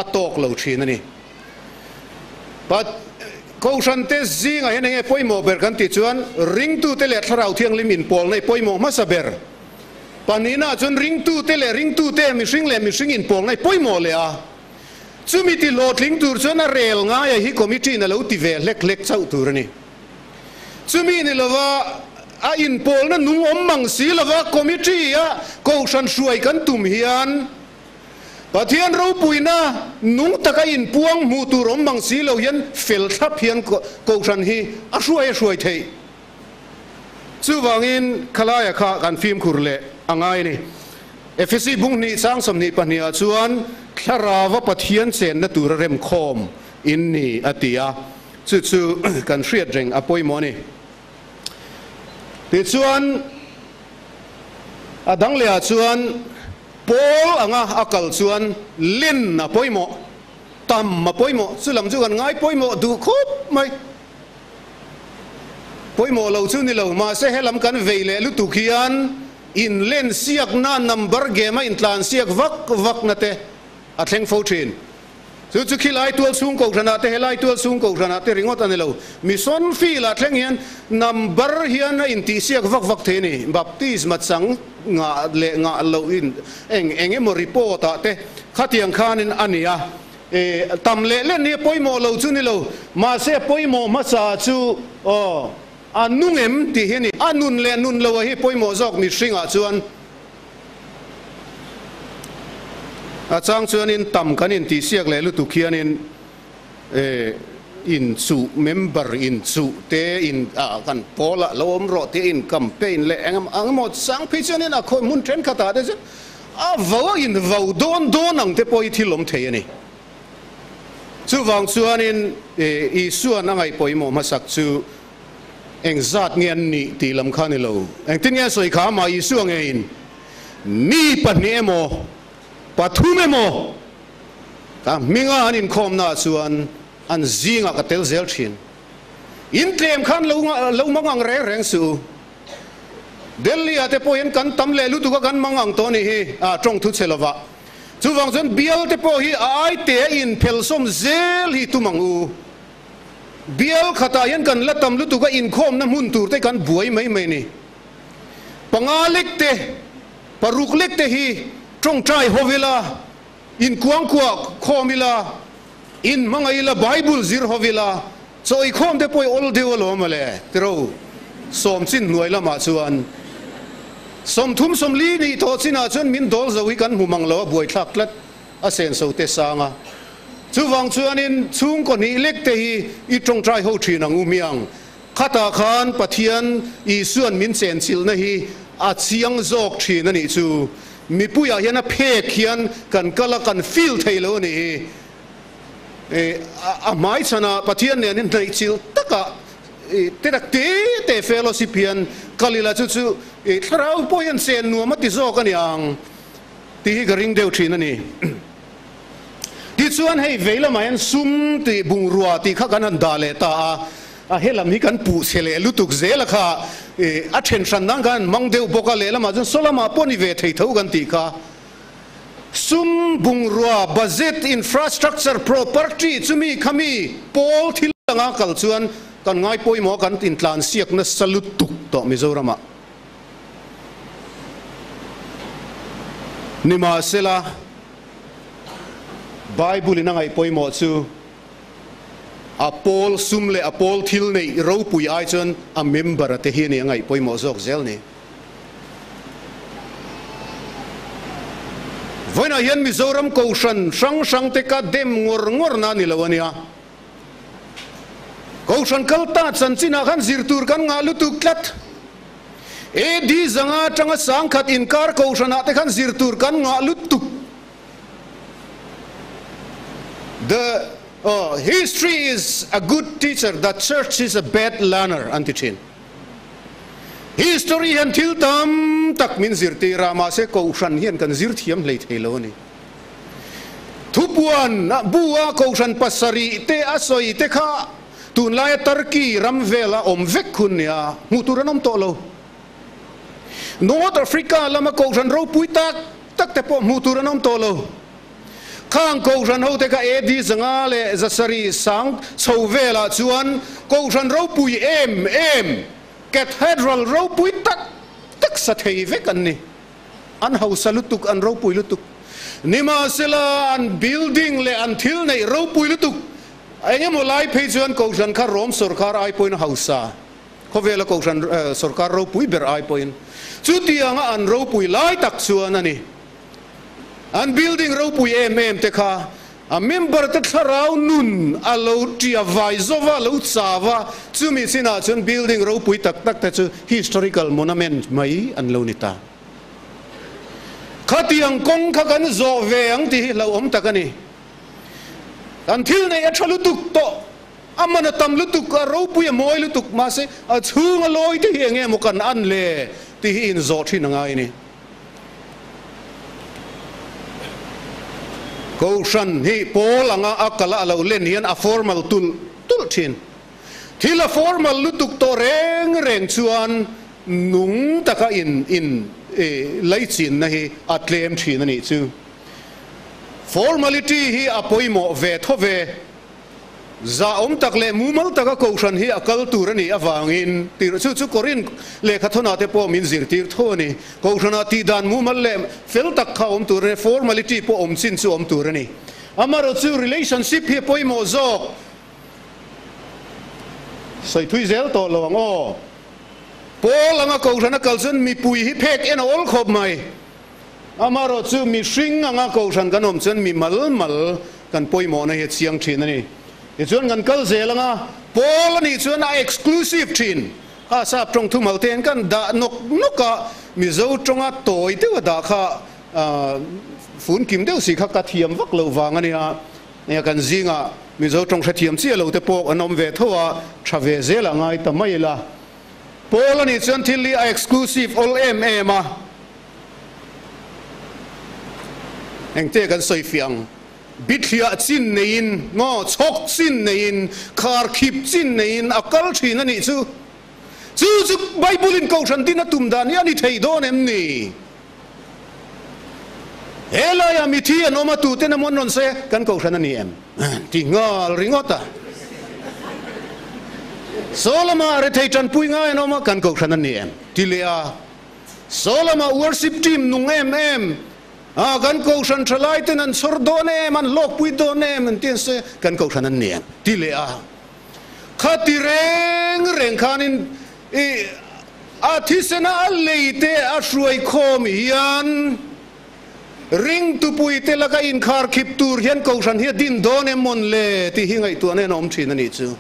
A: atok lo thin ani but Câu chuyện san gì ngay này nge poimo ber kan ti chuan? Ring tu te le tharau thiêng lim in pol nei poimo ma sa ber panina chuyện ring tu te le ring tu te mi sing le mi sing in pol nei poimo le chú mi ti lot ling tu chuan là rel ngay, hi committee na lo ti về lek lek chau tur chú mi ni lova a in pol na nung om mang si lova committee à, câu chuyện suy kan tum hiền pathian ro puina nung taka in puang mu tu rom mang si lo hian fel thap hian ko ko san hi a hruai hruai thei chu wangin khalaya kha kan phim khurle angai ni efesi bung ni sang som ni pania chuan thlarawa pathian chen na tur rem khom in ni atia chu chu kan hriat reng apoi mo ni ti chuan adang le chuan Paul anga akal suan lin na poimo, tam ma poimo, sulam chu kan ngai poimo, du khop mai. Poimo lo chu ni lo, ma se helam kan veile lu tu khian, in len siak na number ge ma in tlan siak vak vak na te. A thleng fo thin tu chu khi lai tual sung ko rana te helai tual sung ko rana te ringot an lo mi son fi la thleng hian number hian in ti siak vak vak the ni baptism chang nga le nga lo in. Eng eng mo report à, a te khatiang khan in ania e à. tam le le ni poimo lo chu ni lo ma se poimo ma sa chu o ờ, anungem ti hiani anun le nun lo à hi poimo jok mi hringa chuan a chang chuan in tam kan in ti siak le lu tu khianin e eh, in chu, member in chu te in, a, kan pola lom ro te in campaign le angam angmo sang phi chuan in a khoi mun tren khata de a vo in vo don don ang te poi thilom the ani. Chu wang chuan in e eh, i suan angai poi mo masak chu eng zat ngen ni ti lam khan lo. Eng tin nge soi kha ma i suang e in. Ni pa ni emo me mo ka minga anin khom na chuan an zinga ka tel zel thin. In tlem khan lo lo mangang re reng su. Delhi ate po hen kan tam le lu tu ka kan mangang to ni hi a trong thu chelova chu wang chen bial te po hi ai te in phel som zel hi tu mang u. Bial khata yan kan la tam lu tu ka in khom na mun tur te kan buai mai mai ni. Pangalik te paruklik te hi ตรงใจฮวิลาอินควางกวกคอมิลาอินมังไงละไบเบิลซีรฮวิลาโซอีคอมเดปอยอลเดวลอมเลยตรูสมสินหน่วยละมาชวนสมทุมสมลีนี่ทอดสินาชนมินดอลจะวิกันหูมังลอบวยทักเล็ดอาเซนโซเตสางะชูวังชวนินชุงคนนี้เล็กเตฮีอีตรงใจหูทีนังอุเมียงข้าตาคานปะเทียนอีส่วนมินเซนซิลนะฮีอาเซียงจอกทีนันนี่ชู mi puya hian a phek hian kan kala kan feel thei lo ni e, a mai chana pathian ne nin nei chil taka e, te dak te te fellowship hian kalila chu chu e thrau po hian sen nu ma ti zo kan yang ti hi garing deu thin ani ti chuan hei veila mai sum ti bung ruwa ti kha kan an dale ta a. Ah, helam hi kan pu sele, lutuk zela kha e, a then san nang kan mang deu boka le lama jan solama poni ve thei thau kan ti kha sum bung rua budget infrastructure property chumi khami pol thilanga kal chuan, kan ngai poi mo kan tin tlan siak na salut tuk to mizorama nima sela, bible ina ngai poi mo chu. A pol sum le a pol thil nei ro pui ai chon a member te hi ni ngai poi mo zok zel ni. Voina hian mizoram ko shan sang sang te ka dem ngor ngor na ni lawania ko shan kalta chan china khan zirtur kan nga lu tu klat. E di zanga tanga sang khat inkar ko shana te khan zirtur kan nga lu tu. The oh, history is a good teacher. The church is a bad learner antichin history until tam tak min zir ti rama se ko shan hian kan zir thiam lei thelo ni. Thupuan buwa ko shan pasari te asoi te kha. Tun tarki ram vela om vek khun ya. Mu turanom to north africa lama ko shan ro pui tak te po mu turanom to lo khang ko shan ho te ka e di zanga le zasari sang về là chuan. Câu shan ro bùi em em cathedral ro pui tak tak sa thei ve kan ni an hau salutuk an bùi lút tục. Nima sila an building le an thil này nei bùi lút tục. Anh em lại phê chuan câu jan kha rom sarkar ai poin hausa ko vela ko jan sarkar ro bùi ber ai poin. Chu tianga an ro pui lai tak chuan ani. An building ro pui em em a member te tharau nun a lo tia vai zova lo chawa chumi sina chun building ro pui tak tak chu historical monument mai an lo nita khatiang kong kha kan zo ang ti lo om takani. An nei a thalu tuk to amana tam lu tuk a ro pui moi lu tuk ma se a loi mo kan an le ti in zo ni ko shan hi pol anga akala lo len hian a formal tul tul thin. A formal lutuk to reng reng chuan nung taka in in e lai chin na hi atlem thin ani chu. Formality hi apoimo ve tho ve za om tak le mumal taka ko shan hi akal tur ani awangin tir chu chu korin le khathona te po min zir tir thoni ko shana ti dan mumal le fel tak kha om tur formality po om chin chu om tur ani amaro chu relationship hi poi mo zo sai thui zel to lo o. Pol anga ko shana kal chun mi pui hi phek en ol khop mai. Amaro chu mi shring anga ko shan kanom chun mi mal mal kan poi mo na he chiang thin ani i chuan kan kal zelanga paul ani chuan a exclusive thin a sap trong thu mal ten kan da nok noka mi zo tonga toy te da kha phun kim deuh si kha ka thiam vak lo wang ani a ne kan zinga mi zo tong thiam chi lo te pok anom ve thowa tha ve zela ngai ta mai la pol ani chuan thil li a exclusive all em em a anh te kan soi fiang บิทยาจินในอินงอชกจินในอินคาร์คิบจินในอินอักลทีนั่นนี่ซูซูซูไบบุลินเกาชันตินะตุมดานี่อันนี้ไทยโดนเอ็มนี่เอลายามิทีอันอมาตูเตนมอนนนเซกันเกาชันนี่เอ็มทิ้งอลริงอตาโซลมาเรทัยจันพุยง่ายนอมากันเกาชันนี่เอ็มทีเลียโซลมาอวอร์ซิปทีมนุงเอ็มเอ็ม กันกูฉันชลายตินันสุดโดนเนมันโลกปุยโดนเนมันเตียนเสกันกูฉันนั่นเนี่ยทีเลียข้าติเร่งเร่งขานินอีอาทิเสนาอัลเลเตอาช่วยคมยันริงตุปุยเตละก็อินคาร์คิปตูร์ยันนกูฉันเฮดินโดนเนมันเลที่หิงไอตัวเนนอมชินันนี่จู้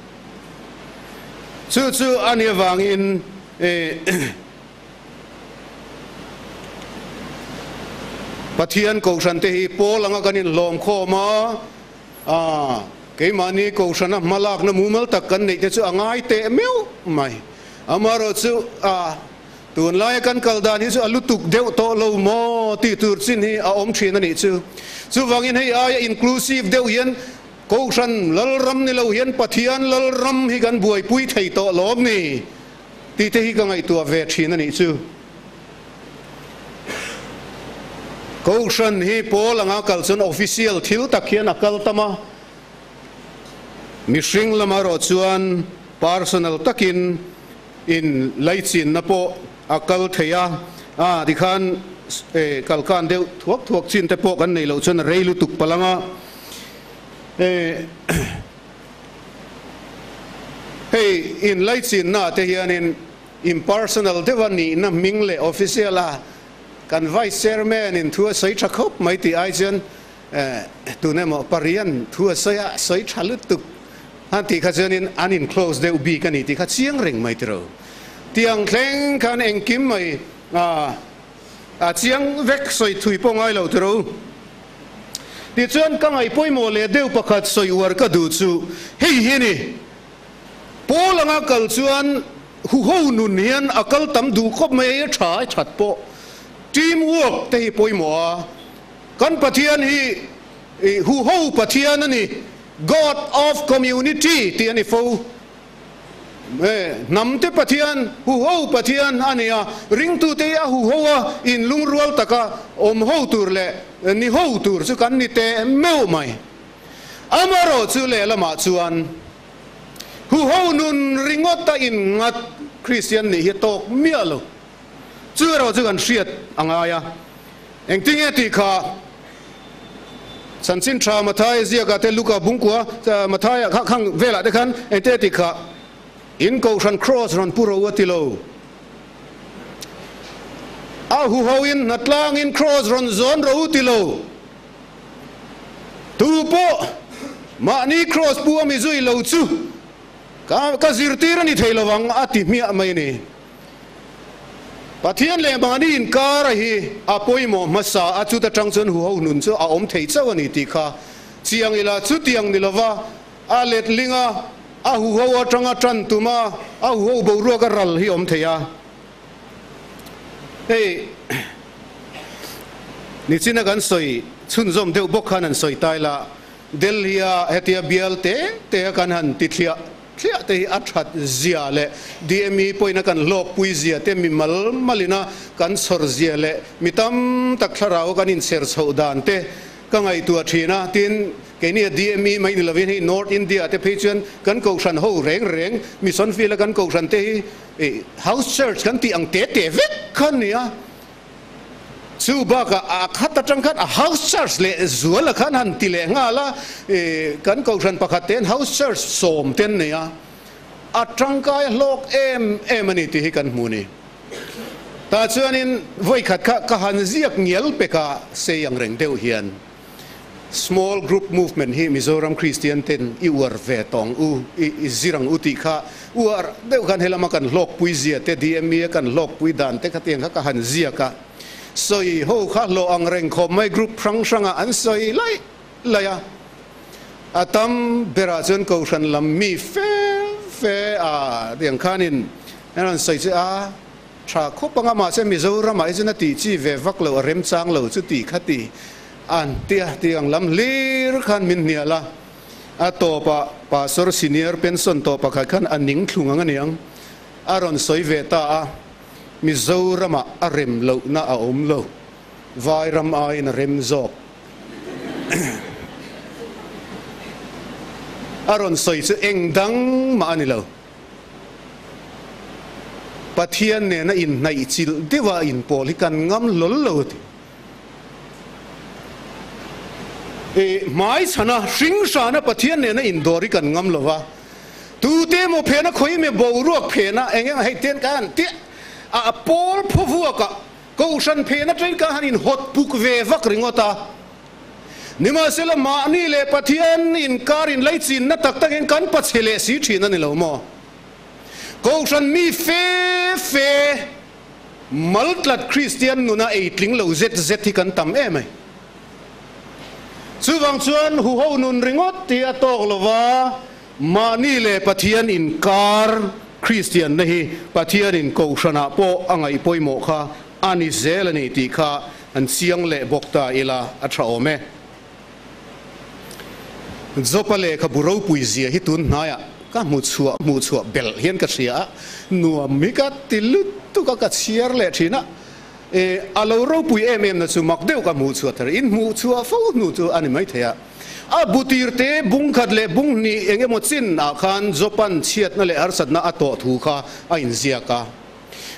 A: จูจูอันเยวางอินเอ pathian ko san te hi pol anga kanin lom kho ma a ke mani ko san na malak na mumal tak kan nei te chu angai te meu mai amaro chu a tuan lai kan kal dan hi chu alutuk deu to lo mo ti tur chin hi a om thin ani chu chu wangin hei ai, inclusive deu hian ko san lal ram ni lo hian pathian lal ram hi kan buai pui thei to lom ni. Ti te hi ka ngai tu ve thin ani chu câu sân hi po là ngã kal chun official thil tak akal tama mi hring lama ro chuan personal takin in leichin na po akal theya a. Di khan eh, e kalkan deuh thuak thuak chin te po kan nei lo chuan reilu tuk palanga e eh, hey in leichin na te hian in impersonal devani na mingle official a kan vice chairman in thua sai tha khop, mai ti ai chen eh, tu ne mo parian thua sai a sai sei thalut tuk. Han ti kha chen in, an in close de ubi kan ti kha chiang reng mai tro tiang thleng kan eng kim mai, a a chiang vek soi thui pong ai lo tro ti chuan ka ngai poi mo le deu pakhat soi war ka du chu. Hei hi ni. Polanga kal chuan hu ho nun hian akal tam du khop mai e tha e chat po. Teamwork te hi poimo kan pathian hi hu ho pathian ani god of community ti ani fo nam te pathian hu ho pathian ania ring tu te a hu ho in lung rual taka om ho tur le ni ho tur chu kan ni te meu mai amaro chu le lama chuan hu ho nun ringota in ngat christian ni hi tok mialo 这到这个事啊啊呀，应定也得卡。สันสินชามาทายเสียกาเตลูกาบุงกัวมาทายข้างข้างเวลาเด็กันเอเตติกะอินโกชันครอสรันปุโรวติโลอาหูฮาวินนัดลางอินครอสรันซอนรูติโลตูโปมานีครอสปัวมิซุยโลซูก็ก็ซิรตีรันอิเทลวังอติมีอะไมนี่ pathian le mani in kar hi apoi mo masa achu ta tang chun hu ho nun chu a om thei chaw ani ti kha chiang ila chu tiang ni lova a let linga a hu ho atanga tran tuma a hu ho bo ro ka ral hi om theya hey ni china gan soi chun zom deu bok khan an soi tai la delhia hetia bial te te kan han ti thlia thlia te hi athat zia le. Dmi poina kan lok pui zia te mi mal malina kan sor zia le. Mitam tak tharau kan in ser chho dan te. Ka ngai tu thina tin. Cái ni dmi mai ni lovin hi north india te phechuan kan ko san ho reng reng. Mi son fi la kan ko san te hi. Eh, house church kan ti ang te te vek khan nia ชูบากอาคัตจังคัด house church เลจัวละขันหันติเลงาละกันกองชันประคเตน house church สมเตนเนี่ยอาจังกายโลกเอ็มเอ็มนี่ที่กันมูนี่ตาชวนินวัยขัดขะกหันเสียกเงียลเปกาเสียงเร่งเดียวเฮียน small group movement hi mizoram christian ten i war ve tong u i zirang uti kha war deuh kan helama kan lok puizia te dm kan lok pui dan te kha tiang kha ka han zia ka soi ho kha lo ang reng kho mai group prang sanga à, an soi lai laya atam à. à, bera chen ko shan lam mi fe fe a diang khanin an soi se a tha kho panga ma se mi zo ra mai chen ti chi ve vak lo rem chang lo chu ti khati an tia tiang lam lir khan min nia la. A to pa pastor senior pension, to pa khan aning thlung ang aniang aron soi ve ta a mi zo a rem lo na a om lo vai ram ai na rem zok aron à, soi chu eng dang ma ani lo pathian ne na in nai chil dewa in pol hi kan ngam lol lo ti e mai sana hring sana pathian ne na in dori kan ngam lo wa tu te mo phe na khoi me bo ruak phe na eng eng hai ten kan ti a pol phu ko san phe na train ka hanin hot puk ve vak ringota. Nima sela ma ni le pathian in karin lai chin na tak tak en kan pachele si thina ni lo mo. Câu san mi fe fe maltlat christian nuna eitling lo zet zet hi kan tam em ai. Chu wang chuan hu ho nun ringot ti atok lova ma ni le pathian in kar christian na hi pathian ko shana po angai poimo kha, ani zelani ti kha, an siang le bokta ila atra ome. Zopale kha burau puizia hi tun naya ka mu chua mu chua bel hian ka ria nuam mi ka tilu tu ka ka chiar le thina e alo ro pui em em na chu mak deu ka mu chua thar in mu chua fo nu chu ani mai thaya a butir te bung khat le bung ni enge mo chin na khan zopan chiat na le arsat na ato thu kha a in ka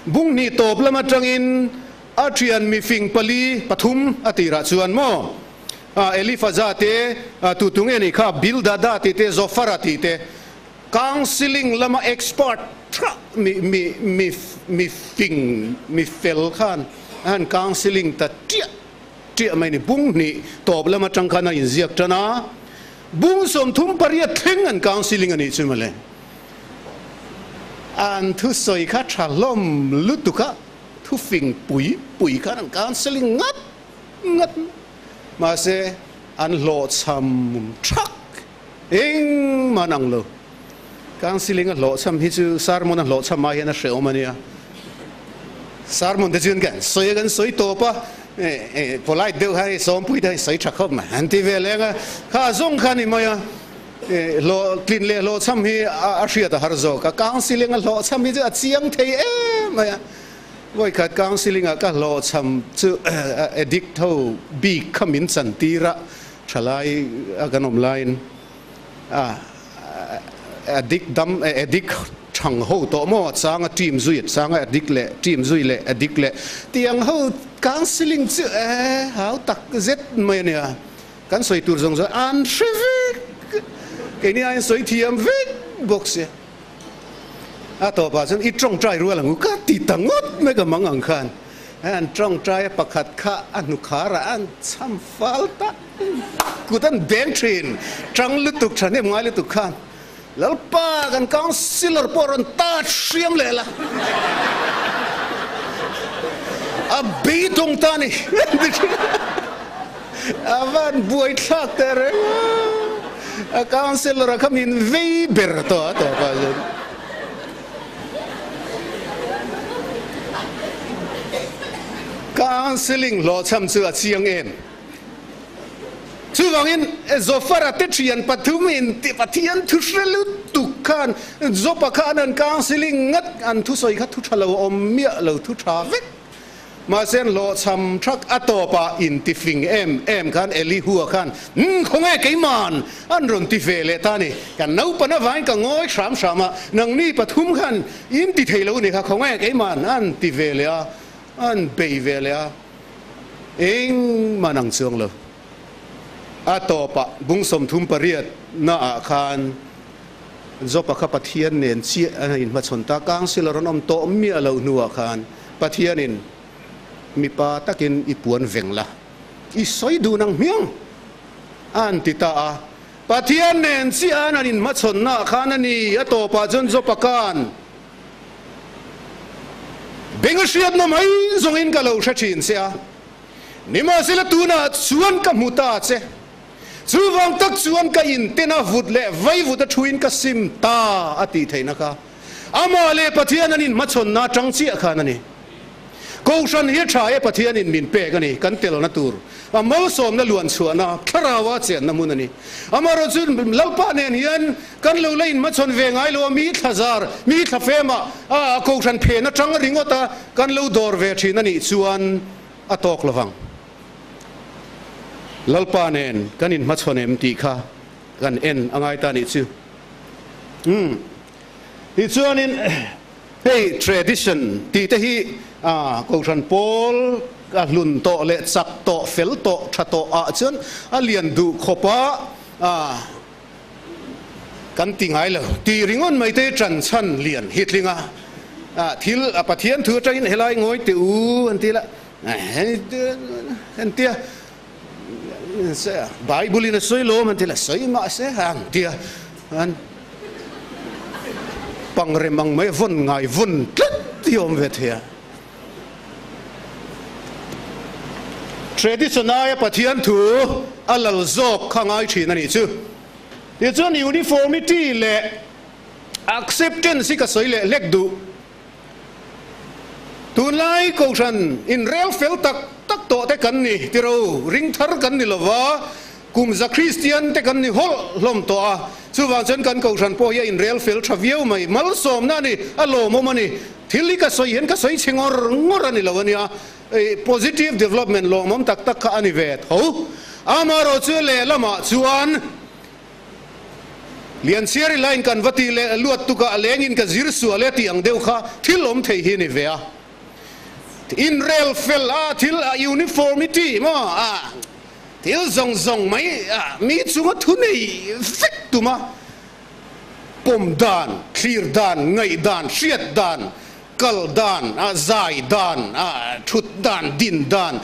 A: bung ni top lama tangin a thian mi fing pali pathum atira chuan mo a elifaza te tu tunge kha bil da da te te zofara ti te counseling lama expert tra mi mi mi mi fing mi fel khan an counseling ta เจียไม่นี่บุ้งนี่ตอบแล้มาจังขานอินเสียกันนะบุ้งสมทุ่มปริยัติงอันการสิลิงอันนี้ใช่ไหมเลยอันทุสอยข้าชาลมลุตุกะทุฟิงปุยปุยข้านังการสิลิงงัดงัดมาเสอันหลดซ้ำชักเองมานังโลการสิลิงอันหลดซ้ำฮิจูสารมันอันหลดซ้ำมาเห็นนะเสียวมันเนี่ยสารมันเดือดกันสอยกันสอยตัวปะ tia tia mai ni bung ni top lama tang khana in ziak tana bung som thum paria thing an lo cham lệ lo kang hi hai lo clean hi a hria ta har zo ka kang lo cham hi chu a chiang thei e maya voi khat kang line addict addict chẳng hậu tổ mò sang a team duy sang a đích lệ team duy lệ addict lệ. Tiếng hậu counseling chữ ế hảo tắc zet mày nè. Cán soi tur zong rồi, an shivik cái này anh soi thiêm vik bốc xe. A tổ bà dân i trong trai ru la ngu tì ti tangot me cái mang ang khan anh trong trai pakhat kha anu khara an cham falta trăng bank tục tràn lutuk ngoài ngai tục khan Lalpa gan kan councilor poron ta shiam lela. A beatung tani avan buai tlak tere a councilor a kamin weber to to pa counseling lo cham chu a chiang en em chu wangin e zofara te trian pathumin ti pathian thu shrelu tukhan. Zopa khan an counseling ngat an thu soi kha thu thalo om, mia lo thu tha vek. Ma sen lo cham thak atopa in ti fing em em khan eli hua khan. Hm khonge keiman, an ron ti vele tani kan nau pana vain ka ngoi shram shama nang ni pathum khan, in ti theilo ni kha khonge keiman, an ti vele a, an bei vele bung som thum pariat na a khan. Zo pa kha pathian nen chi in ma chon ta kang sil ron om to mi alo nu a khan. Pathian in, mi pa takin ipuan vengla i soi du nang miang. An ti ta a. Pathian nen chi an in ma chon na khan ani. Ato pa jon zo pa kan bengashiat no mai zongin ka lo sha chin sia nima sila tuna chuan ka muta che chu wang tak chuan ka in tena vut le vai vut a thuin ka sim ta ati theina ka ama le pathian anin machon na tang chi khan ani câu san hi tha e pathian in min pe ka ni kan tel na tur a mal som na luan chua na kharawa chen na mun ni amaro chun lalpa nen hian kan lo lein ma chon ve ngai lo mi thazar mi tha fema a câu san phe na tang ringota kan lo dor ve thina ni chuan a tok lawang lalpa nen kan in ma em ti kha kan en angai ta ni chu um ti chuan in hey tradition ti te hi à câu chuyện Paul ka lun to le chak to fel to tha to à chuan a liền du khopa à kan ti ai lo ti ringon mai te tran chan liền hitlinga à thil à pathian thu train helai ngoi te u an ti anh an sẽ bài bible in e soi lô man thì là soi mà sẽ hàng tia an pang remang mấy vun ngài vun tất tiêu về thế traditional pathian thu alal zok khangai thina ni chu. Ti chuan uniformity le, acceptance ka soi le, lek du tu lai ko san in real fel tak tak to te kan ni ti ro ring thar kan ni lova kum za christian te kan ni hol lom to a chu wang chen kan ko san po ya in real fel thaviau mai mal som na ni alo mo mani thili ka soi hen ka soi chingor ngor ani nha positive development lo mom tak tak ka ani vet ho amaro chu le lama chuan lian siari line kan vati le luat tu ka lengin ka zirsu ale ti ang deu kha thilom thei hi ni vea in rel fel a thil a uh, uniformity, mo uh, a thil zong zong mai a mi chunga thu nei fek tu pom dan clear dan ngai dan, hriat dan, kal dan a zai dan a thut dan, din dan.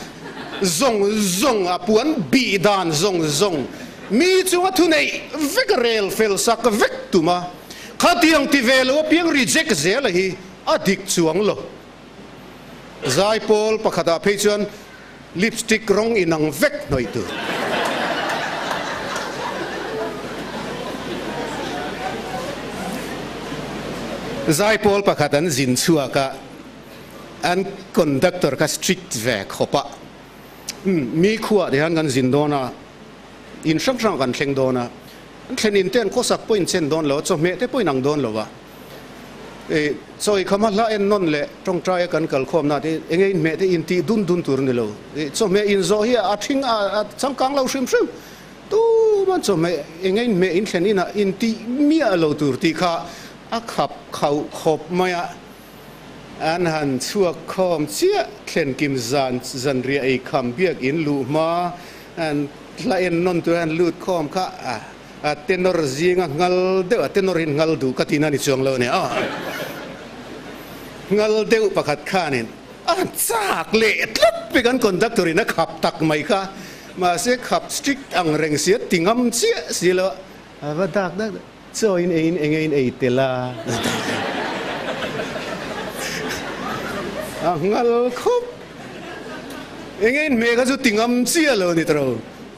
A: Zong zong a puan, bi dan, zong zong. Mi chunga thu nei vek rel fel sak vek tuma khatiang ti velo, piang reject zel hi, adik chuang lo. Zai pol pakhata phechuan lipstick rong inang vek noi tu. Zai pol pakhat an zin chua ka an conductor ka strict ve khopa mi khuwa de han gan zin dona in sang sang kan thleng dona an thlen in ten ko sak point chen don lo cho me te point ang don lo wa ซอยขมาละเอ็นนนเล่ตรงใจกันกัลความนาที่เองเมที่อินทีดุนดุนตัวนี่เราซอยเมื่อินโซเฮียอาทิงอาสังกังเราชิมชิมตู้มันซอยเมเองเมอินเชนีน่ะอินทีมีอะไรตัวที่ข้าอาขับเขาขบมาอันหันชัวคอมเสียเขีนกิมจันจันเรียไอคำเบียกอินลูมาอันละเอ็นนนตัวนั้นลูดคอมข้า tenor zinga ngal de tenor in ngal du katina ni chuang lo ne a ngal de u pakhat khanin ne a chak le tlop pe kan conductor in a khap tak mai kha. Ma se khap strict ang reng sia tingam sia si lo a dak dak so in in in in etela ngal khop engain mega ju tingam sia lo ni tro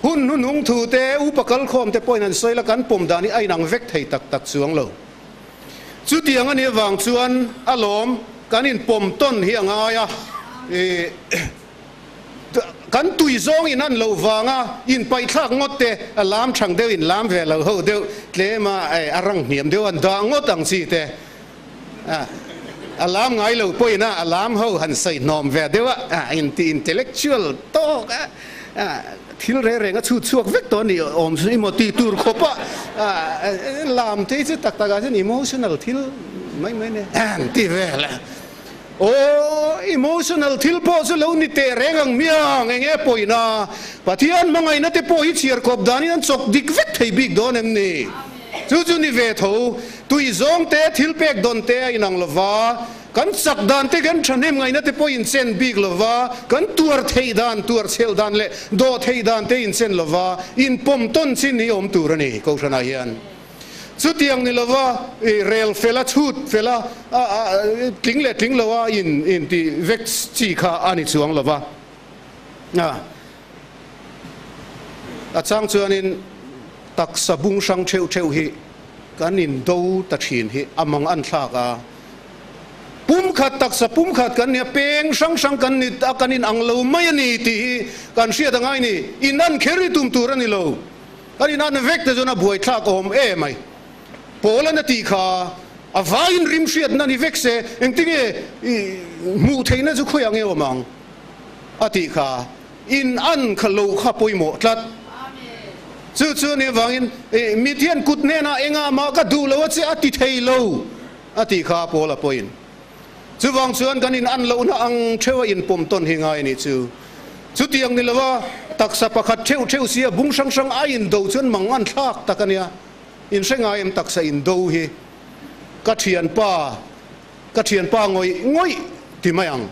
A: ก็ปุ่มมังเสียเสียมีนั้นปุ่มเลววางไปท่ากวิกเทนี่เราตูรันนี่เราที่จกตายละตักตะกาจนปะเทียนถูเตปาสเรากัลคองโปเฮียนเอชันดำนะถูเตหุ่นหุ่นหุงถูเตอุปกัลคอมเตปอยนั้นสวยละกันปุ่มดานี่ไอ้นางเวกเทตักตักส ทิลเรเรงก็ชุดชวกวิกตัวนี่อมสุนิมตีตูรคบะลามที่จิตักตากาเซนอิโมชันแนลทิลไม่ไม่เนี่ยตีเวลโอ้ emotional ลทิลพอสุเลวนิเตเรงังมียงเงี้ยปอยนะปัทยันมังไงนั่นเตปอยเชียร์คบดานี่นั่นสกดิกเวกไทยบิกดอนเอ็มนี่จู่จู่นี่เวทโฮตุยซองเตทิลเปกดอนเตอินังลวา kan sak dan te kan thanem ngai na te po in sen big lova kan tuar thei dan tuar sel dan le do thei dan te in sen lova in pom ton sin ni om tur ni ko sana hian chu tiang ni lova rel fela chut fela ting le ting lova in in ti vex chi kha ani chuang lova à à chang chuan in tak sabung sang theu theu hi kan in do ta thin hi amang an thak a pum khat tak sa pum khat kan ne peng sang sang kan ni ta kan in ang lo mai ni ti. Kan sia da ngai ni in an kheri tum tur ani lo. Kan in an vek te zona buai thak om e mai. Pola na ti kha a vain rim siat na ni vek se eng tinge mu theina chu khoyang e omang ati kha in an khalo kha poimo tlat. Chu chu ni wangin mi thian kut ne na enga ma ka du lo chi ati thei lo. Ati kha pola poin chu wang chuan kan in an lo na ang thewa in pom ton hi ngai ni chu. Chu tiang ni lawa taksa pakhat theu theu sia bung sang sang a in do chuan mangan thak takania in senga em taksa in do hi. Ka thian pa, ka thian pa ngoi ngoi ti mayang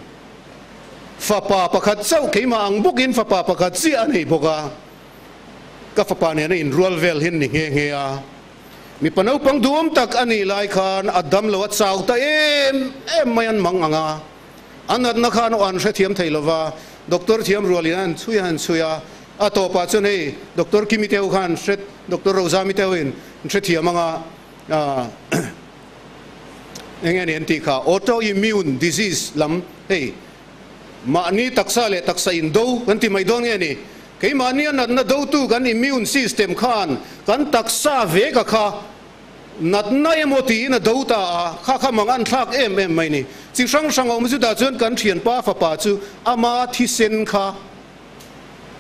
A: fa pa pakhat chau keima ang bukin fa pa pakhat chi anei boka ka fa pa ne in rual vel hin ni nge nge a mi panau pang duom tak ani lai khan adam lo chau ta em em mayan mang anga anat na khan an hre thiam theilowa doctor thiam rualian chuya han chuya a to pa chu nei doctor kimi teu khan hret doctor roza mi teu in, hre thiam anga a engen en ti kha. Autoimmune disease lam hey ma ni taksa le taksa in do, kan ti mai don nge ni. Cái mà ni an na do tu kan immune system khan. Kan taksa ve ka kha nat na emoti na đâu ta kha kha mang an em em mai ni. Chi sang sang om chu da chuan kan thian pa fa pa chu, ama thi sen kha.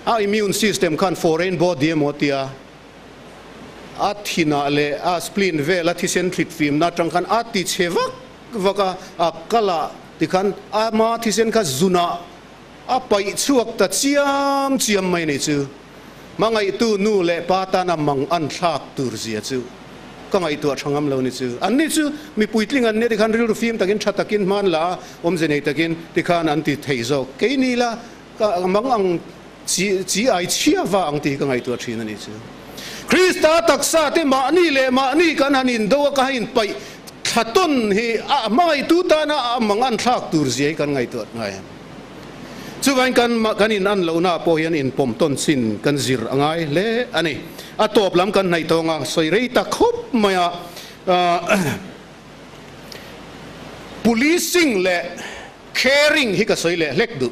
A: A immune system khan foreign body emotia a. Thina le, a spleen ve la thi sen thrit film na tang khan a ti chewak vaka a kala thì khan, ama thi sen kha zuna a pai chuak ta chiam chiam mai nei chu. Mangai tu nu le pa ta mang an thak tur zia ka ngai tu thangam lo ni chu an ni chu mi puitling an ne de khan ru fim takin tha takin man la, om je nei takin ti khan an ti thei zo. Ke ni la, ka, mang ang chi chi ai chia wa ang ti ka ngai tu thin ni chu krista taksa te ma ni le, ma ni kan hanin do ka hin pai. Khaton hi a mai tu ta na mang an thak tur je kan ngai tu ngai. Chu vain kan kan in an lo na po hian in pom ton sin kan zir angai le, ani. อตบล้ำกันในตัวงอะสวยรีตะคบมาอะ policing และ caring ฮิกสวยแเล็กดู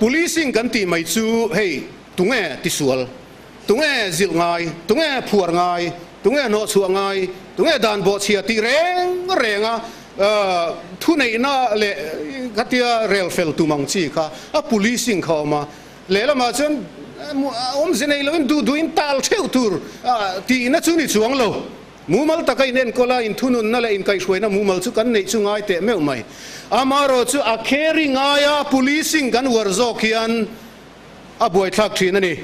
A: ปุลิซิงกันทีไม่ชูเฮ้ยตุงเอติสวลตุงเอจิลไงตุงเอผัวไงตุงเอโนชัวไงตุงเอดานบอเชียตีเร่งเร่งอะทุนไอ้น่าเละกัตยาเรลเฟลตุมังชีค่ะอะปุลิซิงเข้ามาเละละมาจน om zin nei lo in du du in tal theu tur ti na chu ni chuang lo mu mal ta nen kola in thunun na la in kai shoi na mu mal chu kan nei chu ngai te meu mai amaro chu a caring aya policing kan war zo khian a à, boy thak thin ani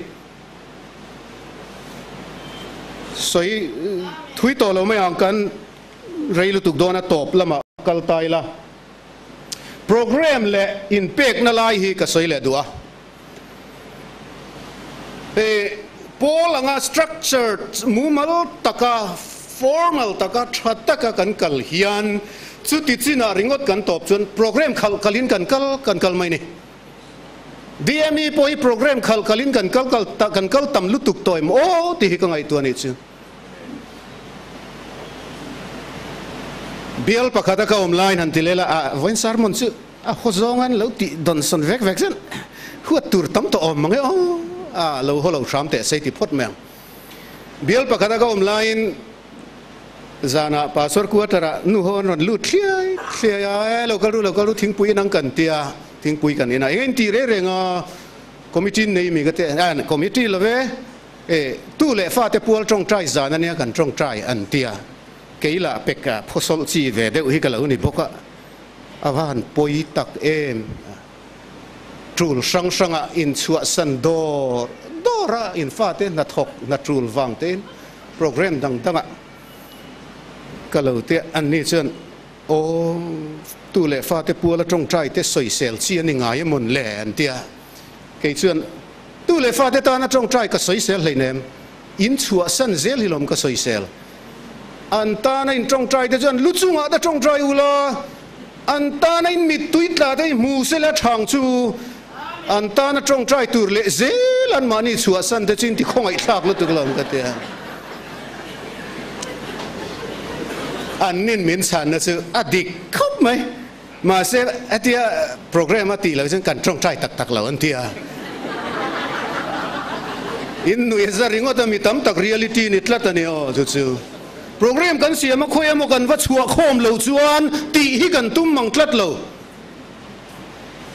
A: soi thui to lo mai ang kan reilu tuk dona top lama kal à, taila program le in pek na lai hi ka soi le dua pol anga structured mumal taka formal taka thataka kan kal hian. Chu ti china ringot kan top chun. Program khal kalin kan kal kan kal mai ni. DME poi program khal kalin kan kal kal kan kal tam lutuk toim. O ti hi ka ngai tu ni chu. Bial pakhata ka online han tilela a voin sarmon chu. A khozongan lo ti don son vek vek sen. Hu tur tam to om mange o à lâu lo ho lo sham te sei ti phot meng bial pakhata ka online, zana pasor kuatara nu ho non lu thliai thliai e, lo kalu, lo lâu thing pui nang kan tia, thing pui kan ina. En ti re re nga, committee nei mi ga te an committee lo ve e tu le fa te pual trong trai, zana nia kan trong trai an tia. Cái là bек à phosol chi về đều hi cái lâu ni boka. Avan poi tak em trul sang sang à in chua san do do ra in fa te na thok na trul wang te program dang dang à cái lâu te an ni chen ô tu lệ pha te pua la trong trai te soi sel chi ni ngai mon le an tia ke chuan tu lệ pha te ta na trong trai ka soi sel le nem in chua san zel hi lom ka soi sel an ta na in trong trai te lúc lu chunga ta trong trai ula an ta na in mit tuit la te mu se la thang chu an ta na trong trai tur le zel an mani chua san te chin ti khongai thak lu tu lom ka tia an nin min san na chu adik khop mai mà sẽ atia program ati lo chen kan trong trai tak tak lo an tia in nu za ringo ta mi tam tak reality ni tla ta ni o chu chu program kan sia ma khoya mo kan va chua khom lo chuan ti hi kan tum mang tlat lo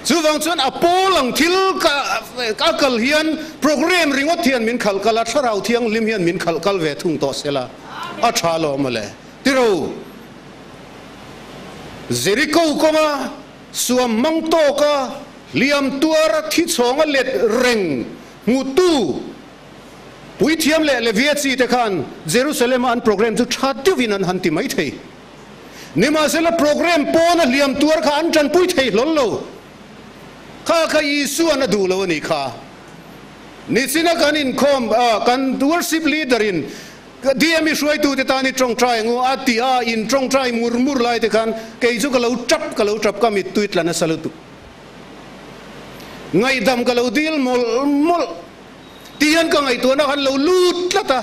A: chu wang chuan a polang thil ka ka kal hian, program ringo thian min khal kala tharau thiang lim hian min khal kal ve thung to sela. A tha lo male tiro. Jericho koma, suam mang to ka, liam tuar thi chonga let reng. Ngutu pui thiam le le viet si te khan, jerusalem an program chu tha tu vin an han ti mai thei. Nima sela program pon liam tuar kha an chan pui thei lol lo. ข้าขยีส่วนดูแล้วนี่ข้านี่สินะกันอินคอมกันตัวสิบลีดรินดีเอ็มช่วยตัวที่ตานี่ตรงใจงูอัติอาอินตรงใจมุรมุรไล่ที่กันเกี่ยวกับเราจับกับเราจับก็มีตุยตลานะสลุตุไงดำกับเราดีลมลมลที่ยันก็ไงตัวนักเราลูดละตา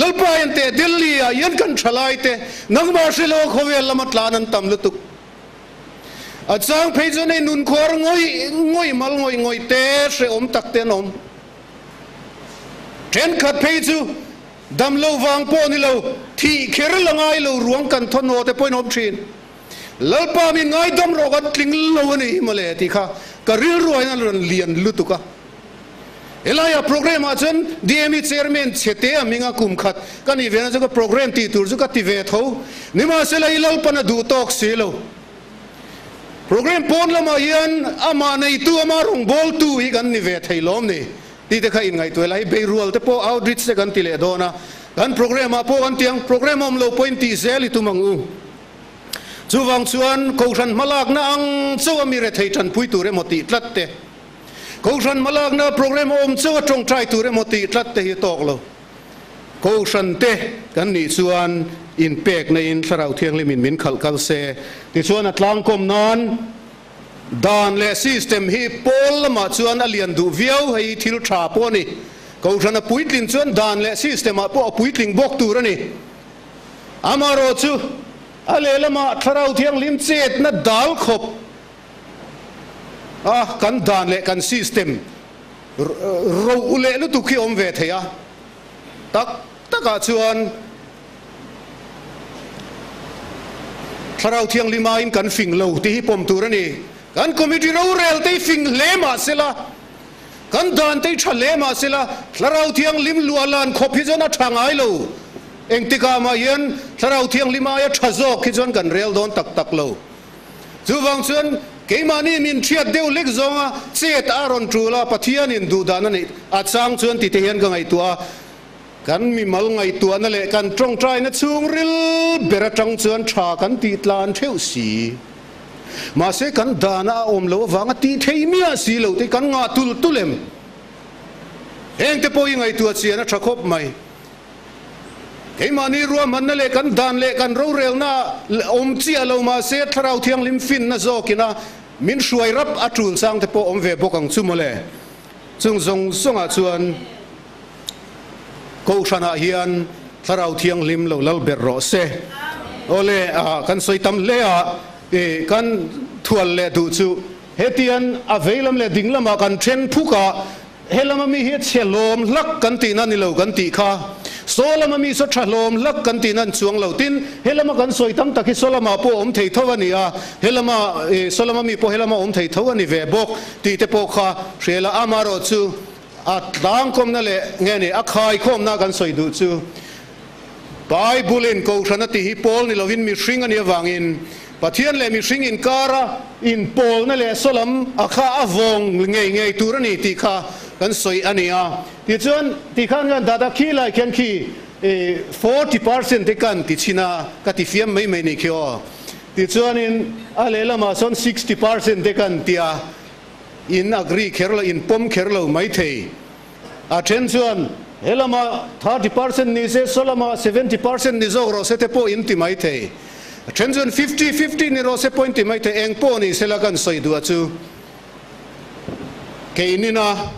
A: ಲಲ್ಪ ಎಂತೆ ದಿಲ್ಲಿಯ ಏನ್ ಕಣ್ ಛಲಾಯ್ತೆ ನಂಗ್ ಭಾಷೆಲೋ ಹೋವೆ ಎಲ್ಲ ಮತ್ಲಾನಂತ ಅಮ್ಲುತು à chang phei cho nên nun khor ngồi ngồi mal ngồi ngồi té sẽ ôm tắc te nom. Trên khát phei chu dam lâu vang po ni lo, thi kher la ngai lo ruang kan thon no te point trên thin. Lalpa mi ngay dam ro kan tling lo ni lệ thì kha. Ka ril ruai na liền lian cả elaya program a chen dmi chairman chete aminga kum khat. Kani vena jaga program ti tur juka ti ve tho. Nima se la ilal pana du tok se lo. program Problem ponlama hian ama nei tu ama rung bol tu hi kan ni ve thailom ni. Ti te kha in ngai tu lai be rual te po outreach se kan tile dona. Kan program a apo kan tiang program om lo point ti zeli tu mangu chuwang chuan ko ran malak na ang chu ami re thei chan pui tu re moti tlat te. Ko ran malak na program om chu tong trai tu re moti tlat te hi tok lo. Ko ran te kan ni chuan in pek na in tharau thiang le min min khal kal se. Ti chuan atlang kom non dan le system hi pol ma chuan alian du viau hei thil tha po ni. Ko ran a puitlin chuan dan le system ah a po puitling bok tur ani. Amaro chu ale lama tharau thiang lim chet na dal khop. A kan dan le kan system. Uh, ro ule lu tu khi om ve theya tak, taka chuan tharau thiang lima in kan fing lo ti hi pom tur ani. Kan committee ro rel te fing le ma sela. Kan dan te tha le ma sela. Tharau thiang lim lualan khop hi jona thangai lo. Eng tika ma yen tharau thiang lima ya thazo khi jon kan rel don tak tak lo. Chu wang chuan ke mani min thiat deu lek zonga, chet aron trula pathian in du dan ani. A chang chuan ti te hian ka ngai tua. Kan mi mal ngai tua na le kan trong trai na chung ril bera tang chuan tha kan ti tlan theu si mà sẽ kan dana om lo wanga ti thei mia si lo te kan nga tul tulem eng te po ngai tua chi na thakop mai cái mà ni ruộng mình lệ căn đàn lệ căn râu rêu na om chia lâu mà sẽ thao thiang lim fin na zo kina min shuai rap a trul sang te po om ve bokang chu mole chung zong song a chuan ko thana hian thao thiang lim lo lal ber ro se. Ole a kan soi tam le a e kan thual le du chu. Hetian aveilam à, le dinglama kan thren phuka helama mi hi chelom lak kan ti na ni lo kan ti kha. Solama mi so thalom lak kan tin an chuang lo tin. Helama kan soi tam takhi solama po om thei thawani a helama solama mi po helama om thei thawani ve bok ti te po kha hrela amaro chu a tlang kom na le nge ni a khai khom na kan soi du chu. Bible in ko thana ti hi pol ni lovin mi hring ani awangin pathian le mi hring in kara, in pol na le solam a kha avong tu ra turani ti kha kan soi ania ti chuan, ti khan gan dada khi lai khen khi e, 40% te kan ti china ka ti fiam mai mai ni khio ti chuanin a lelama son 60% te kan tia in agree kherla in pom kherlo mai thei. A then chuan helama 30% ni se solama 70% ni zo ro se te po in ti mai thei then chuan 50 50 ni ro se point ti mai thei eng po ni se la kan soi du chu ke inina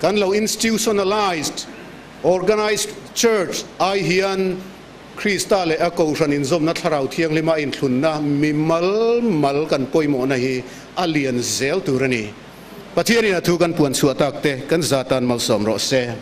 A: kan lo institutionalized organized church ai hian Krista le a ko ran in zom na tharau thiang lima in thlun na mi mal mal kan poimo na hi alian zel pathian in athu kan puan suatak te kan zatan malsom ro se